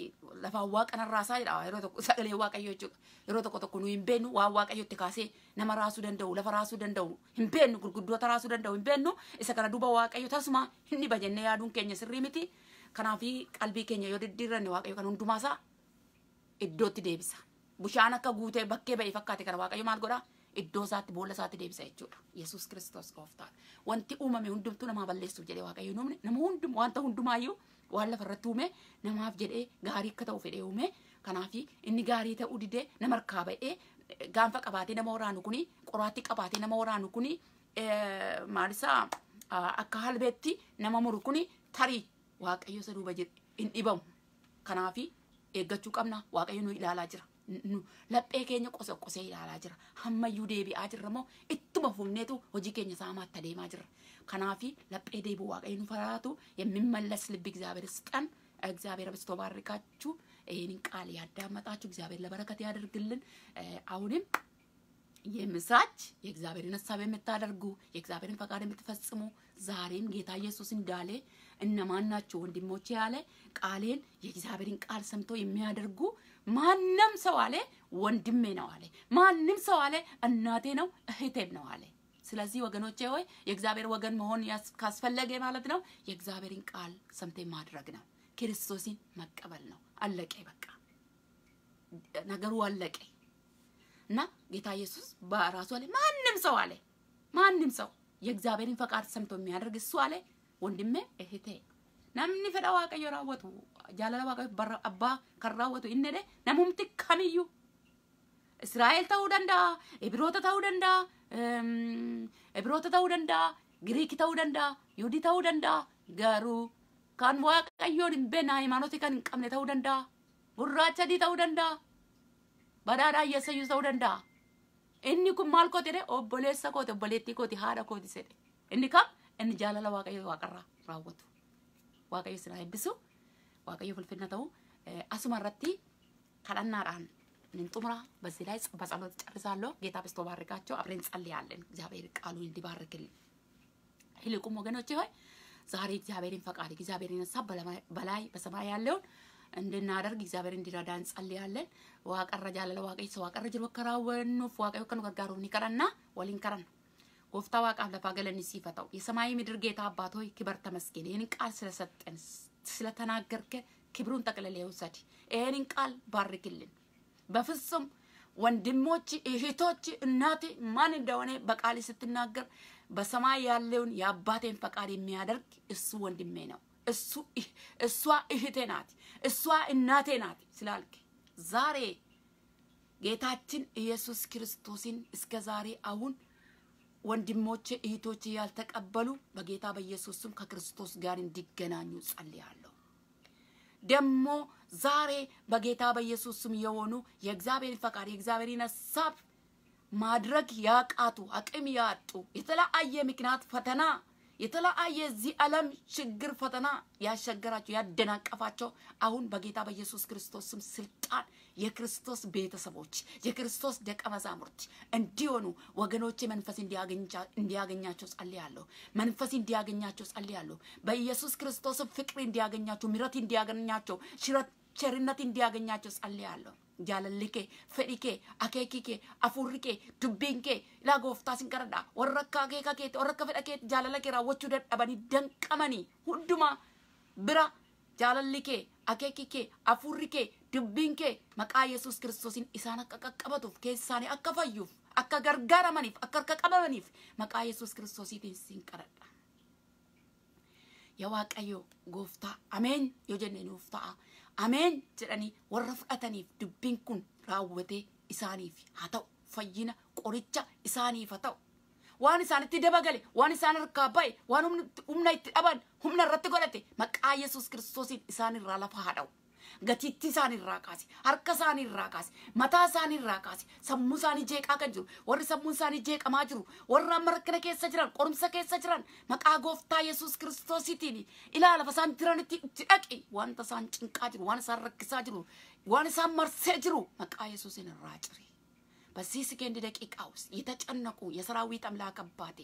lafaan waaqanarraa isaa jedha yeroo tokko sagalee waaqayyoo jechuudha. Yeroo tokko tokko nu hin beennu waan waaqayyotti kaasee nama raasuu danda'u lafa raasuu danda'u hin beennu gurguddoota raasuu danda'u hin beennu isa kana duuba waaqayyo tasuma hin dhiba jennee yaaduun keenya sirrii miti. Kanaafi qalbii keenya yoo diddiirranne waaqayyo kan hundumaasaa iddootti deebisa. Bishaan akka guutee bakkee ba'e fakkaate kana waaqayyo maal godhaa? Iddoo isaatti boolla isaatti deebisa jechuudha. Yesuus kiristoos gooftaan. Wanti uumame hundumtuu namaa balleessuuf jedhee waaqayyo nuumne nama hundum wanta hundumaayyuu waan lafa irratti uume namaaf jedhee gaarii akka ta'u fedhee uume kanaafi inni gaarii ta'uu didee nama harkaa ba'ee gaanfa qabaatee nama waraanu kuni qoraattii qabaatee nama waraanu kuni maalisaa akka halbeetti nama muru kuni tarii waaqayyo isa duuba hin dhibamu kanaafi eeggachuu qabna waaqayyo nu ilaalaa jira. Laphee keenya qosa qosee ilaalaa jira. Hammayyuu deebi'aa jirra moo? Ittuma fufneetu hojii keenya saamaatti adeemaa jirra kanaafi laphee deebi'u waaqayyo nu faraatu የሚመለስ ልብ እግዚአብሔር ስጠን እግዚአብሔር በስቶ ባርካችሁ ይህንን ቃል ያዳመጣችሁ እግዚአብሔር ለበረከት ያደርግልን አሁንም የምስራች የእግዚአብሔርን ሀሳብ የምታደርጉ የእግዚአብሔርን ፈቃድ የምትፈጽሙ ዛሬም ጌታ ኢየሱስ እንዳለ እነማን ናቸው ወንድሞቼ ያለ ቃሌን የእግዚአብሔርን ቃል ሰምቶ የሚያደርጉ ማንም ሰው አለ ወንድሜ ነው አለ። ማንም ሰው አለ እናቴ ነው እህቴም ነው አለ። ስለዚህ ወገኖቼ ሆይ የእግዚአብሔር ወገን መሆን ካስፈለገ ማለት ነው የእግዚአብሔርን ቃል ሰምቴ ማድረግ ነው። ክርስቶስን መቀበል ነው። አለቀ፣ በቃ ነገሩ አለቀ። እና ጌታ ኢየሱስ በራሱ አለ ማንም ሰው አለ ማንም ሰው የእግዚአብሔርን ፈቃድ ሰምቶ የሚያደርግ እሱ አለ ወንድሜ እህቴ namni fedha waaqayyo raawwatu jaalala waaqayyo abbaa kan raawwatu inni dhe namumti kamiyyuu Israa'el ta'uu danda'a, Ibroota ta'uu danda'a, Ibroota ta'uu danda'a, Giriiki ta'uu danda'a, Yihudii ta'uu danda'a, garuu kan waaqayyoon hin beekne hayimaanotii kan hin qabne ta'uu danda'a, gurraacha adii ta'uu danda'a, badhaadhaa hiyyeessayyuu ta'uu danda'a. Inni kun maal kooti jedhe obboleessa kooti obboleettii kooti haadha kooti jedhe. Inni kam inni jaalala waaqayyo waaqarraa raawwatu. Waaqayyo sinaa eebbisu waaqayyo fulfinna ta'u asuma kadhannaadhaan nin xumura በዚህ ላይ በጸሎት ጨርሳለሁ። ጌታ በስቶ ባርካቸው። አብረን ጸልያለን። እግዚአብሔር ቃሉን እንዲባርክልን። ይልቁም ወገኖቼ ሆይ ዛሬ እግዚአብሔርን ፈቃድ እግዚአብሔርን ሀሳብ በላይ በሰማይ ያለውን እንድናደርግ እግዚአብሔር እንዲረዳ እንጸልያለን። ዋቀረ ጃለለ ዋቀይ ሰው ዋቀረ ጅሩ ከራወኑፍ ዋቀዮ ከኑ ገርጋሩ ኒቀረና ወሊን ከረን ጎፍታ ዋቃፍ ለፋ ገለኒ ሲፈታው የሰማይ ምድር ጌታ አባት ሆይ ክበር ተመስገን። ይህንን ቃል ስለሰጠን ስለተናገርከ ክብሩን ጠቅልለህ ውሰድ። ይህንን ቃል ባርክልን። በፍጹም ወንድሞች፣ እህቶች፣ እናቴ ማን እንደሆነ በቃል ስትናገር በሰማይ ያለውን የአባቴን ፈቃድ የሚያደርግ እሱ ወንድሜ ነው፣ እሱ እሷ እህቴ ናት፣ እሷ እናቴ ናት ስላልክ ዛሬ ጌታችን ኢየሱስ ክርስቶስን እስከ ዛሬ አሁን ወንድሞቼ እህቶቼ ያልተቀበሉ በጌታ በኢየሱስ ከክርስቶስ ጋር እንዲገናኙ ጸልያለሁ። ደግሞ ዛሬ በጌታ በኢየሱስ የሆኑ የእግዚአብሔርን ፈቃድ የእግዚአብሔርን ሀሳብ ማድረግ ያቃቱ አቅም ያጡ የተለያየ ምክንያት ፈተና የተለያየ እዚህ ዓለም ችግር ፈተና ያሸገራቸው ያደናቀፋቸው አሁን በጌታ በኢየሱስ ክርስቶስ ስም ስልጣን የክርስቶስ ቤተሰቦች የክርስቶስ ደቀ መዛሙርት እንዲሆኑ ወገኖቼ መንፈስ እንዲያገኛቸው ጸልያለሁ። መንፈስ እንዲያገኛቸው ጸልያለሁ። በኢየሱስ ክርስቶስ ፍቅር እንዲያገኛቸው፣ ምረት እንዲያገኛቸው፣ ቸርነት እንዲያገኛቸው ጸልያለሁ። jaalalli kee fedhi kee akeekii kee afurri kee dubbiin kee ilaa gooftaa sin qaradha warra akka akeeka keeti warra akka fedha keeti jaalala kee raawwachuu dadhabanii danqamanii hundumaa bira jaalalli kee akeekii kee afurri kee dubbiin kee maqaa yesus kiristoosiin isaan akka qaqqabatuuf keessaanii akka fayyuuf akka gargaaramaniif akka harka qabamaniif maqaa yesus kiristoosiitiin sin qaradha. Yaa Waaqayyo gooftaa ameen yoo jenne nuuf ta'a. Ameen jedhanii warra fudhataniif dubbiin kun raawwatee isaaniif haa ta'u fayyina qoricha isaaniif haa ta'u waan isaanitti dabagale waan isaan harkaa ba'e waan humna itti dhaban humna irratti godhate maqaa yesus kiristoosiin isaan irraa lafa haa dha'u gatiitti isaan irraa kaase harka isaanii irraa kaase mataa isaanii irraa kaase sammuu isaanii jeeqaa kan jiru warri sammuu isaanii jeeqamaa jiru warra amma rakkina keessa jiran qorumsa keessa jiran maqaa gooftaa yesus kiristoosiitiin ilaala lafa isaan jiranitti itti dhaqi wanta isaan cinqaa jiru waan isaan rakkisaa jiru waan isaan marsee jiru maqaa yesuusin irraa cire በዚህ ሰከንድ ደቂቃ ውስጥ የተጨነቁ የሰራዊት አምላክ አባቴ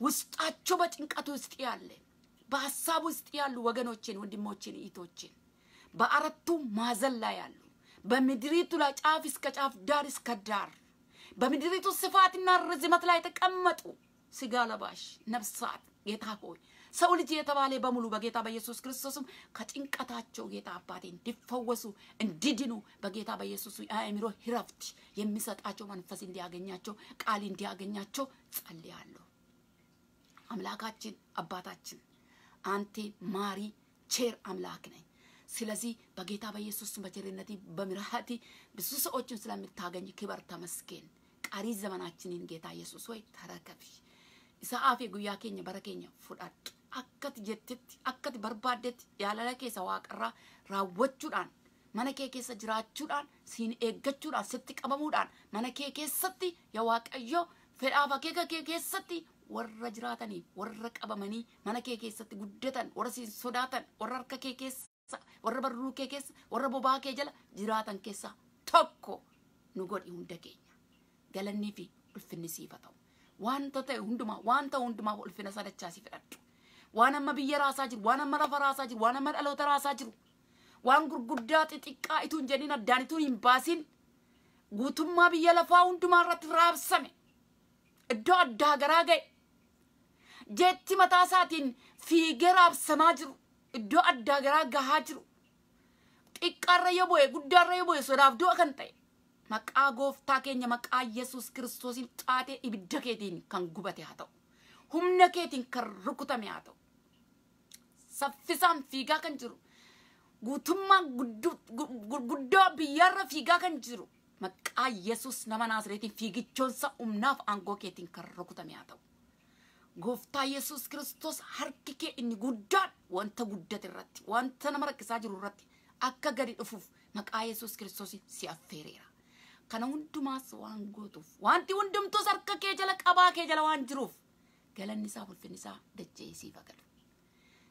ውስጣቸው በጭንቀት ውስጥ ያለ በሀሳብ ውስጥ ያሉ ወገኖችን ወንድሞችን እህቶችን በአራቱ ማዕዘን ላይ ያሉ በምድሪቱ ላይ ጫፍ እስከ ጫፍ ዳር እስከ ዳር በምድሪቱ ስፋትና ርዝመት ላይ የተቀመጡ ስጋ ለባሽ ነፍሳት ጌታ ሆይ ሰው ልጅ የተባለ በሙሉ በጌታ በኢየሱስ ክርስቶስም ከጭንቀታቸው ጌታ አባቴ እንዲፈወሱ እንዲድኑ በጌታ በኢየሱስ አእምሮ ረፍት የሚሰጣቸው መንፈስ እንዲያገኛቸው ቃል እንዲያገኛቸው ጸልያለሁ። አምላካችን አባታችን አንተ ማሪ ቼር አምላክ ነኝ። ስለዚህ በጌታ በኢየሱስ በቸርነቲ በምሕረቲ ብዙ ሰዎችን ስለምታገኝ ክበር ተመስገን። ቀሪ ዘመናችንን ጌታ ኢየሱስ jettetti akkati barbaaddetti jaalala keessa waaqarraa raawwachuudhaan mana kee keessa jiraachuudhaan siin eeggachuudhaan sitti qabamuudhaan mana kee keessatti yaa waaqayyo fedhaaf akeeka kee keessatti warra jiraatanii warra qabamanii mana kee keessatti guddatan warra siin sodaatan warra harka kee keessa warra barruu kee keessa warra bobaa kee jala jiraatan keessa tokko nu godhi hunda keenya galannii fi ulfinni siifa ta'u. wanta ta'e hundumaa wanta hundumaaf ulfina sadachaa si fedhadhu waan amma biyya raasaa jiru waan amma lafa raasaa jiru waan amma dhaloota raasaa jiru waan gurguddaa xixiqqaa ituu hin jedhin addaan ituu hin baasin guutummaa biyya lafaa hundumaa irratti raabsame iddoo addaa garaa ga'e jeetti mataa isaatiin fiigee raabsamaa jiru iddoo addaa garaa gahaa jiru. Xiqqaarra yoo bu'e guddaarra yoo bu'e sodaaf du'a kan ta'e maqaa gooftaa keenya maqaa yesus kiristoosiin xaatee ibidda keetiin kan gubate haa ta'u. Humna keetiin kan rukutame haa ta'u. Saffisaan fiigaa kan jiru. Guutummaa guddoo biyyaarra fiigaa kan jiru. Maqaa yesus nama naasreetiin fiigichoonsa humnaaf aangoo keetiin kan rukutame haa ta'u gooftaa Yesuus Kiristoos harki kee inni guddaan wanta guddate irratti wanta nama rakkisaa jiru irratti akka gadi dhufuuf maqaa Yesuus Kiristoos si affeereera. Kana hundumaas waan gootuuf wanti hundumtuus harka kee jala qabaa kee jala waan jiruuf galanni isaa ulfinni isaa dachee siif agalu.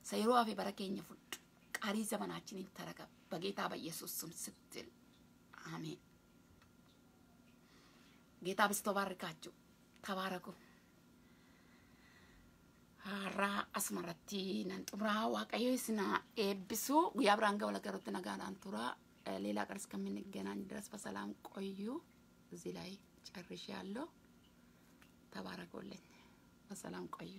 Seeroo hafe bara keenya fudhu qarii zamanaachiniin taraga bageetaa bayyesuus sumsitti. Ameen. Geetaa bistoo baarikaachuu tabaarakuuf. ሀራ አስመረቲ ነን ጡምራ ዋቀዮ ስና ኤብሱ ጉያ ብራን ገበለ ገሮት ነጋዳን ቱራ ሌላ ቀን እስከምንገናኝ ድረስ በሰላም ቆዩ። እዚህ ላይ ጨርሼ ያለው ተባረኩልኝ። በሰላም ቆዩ።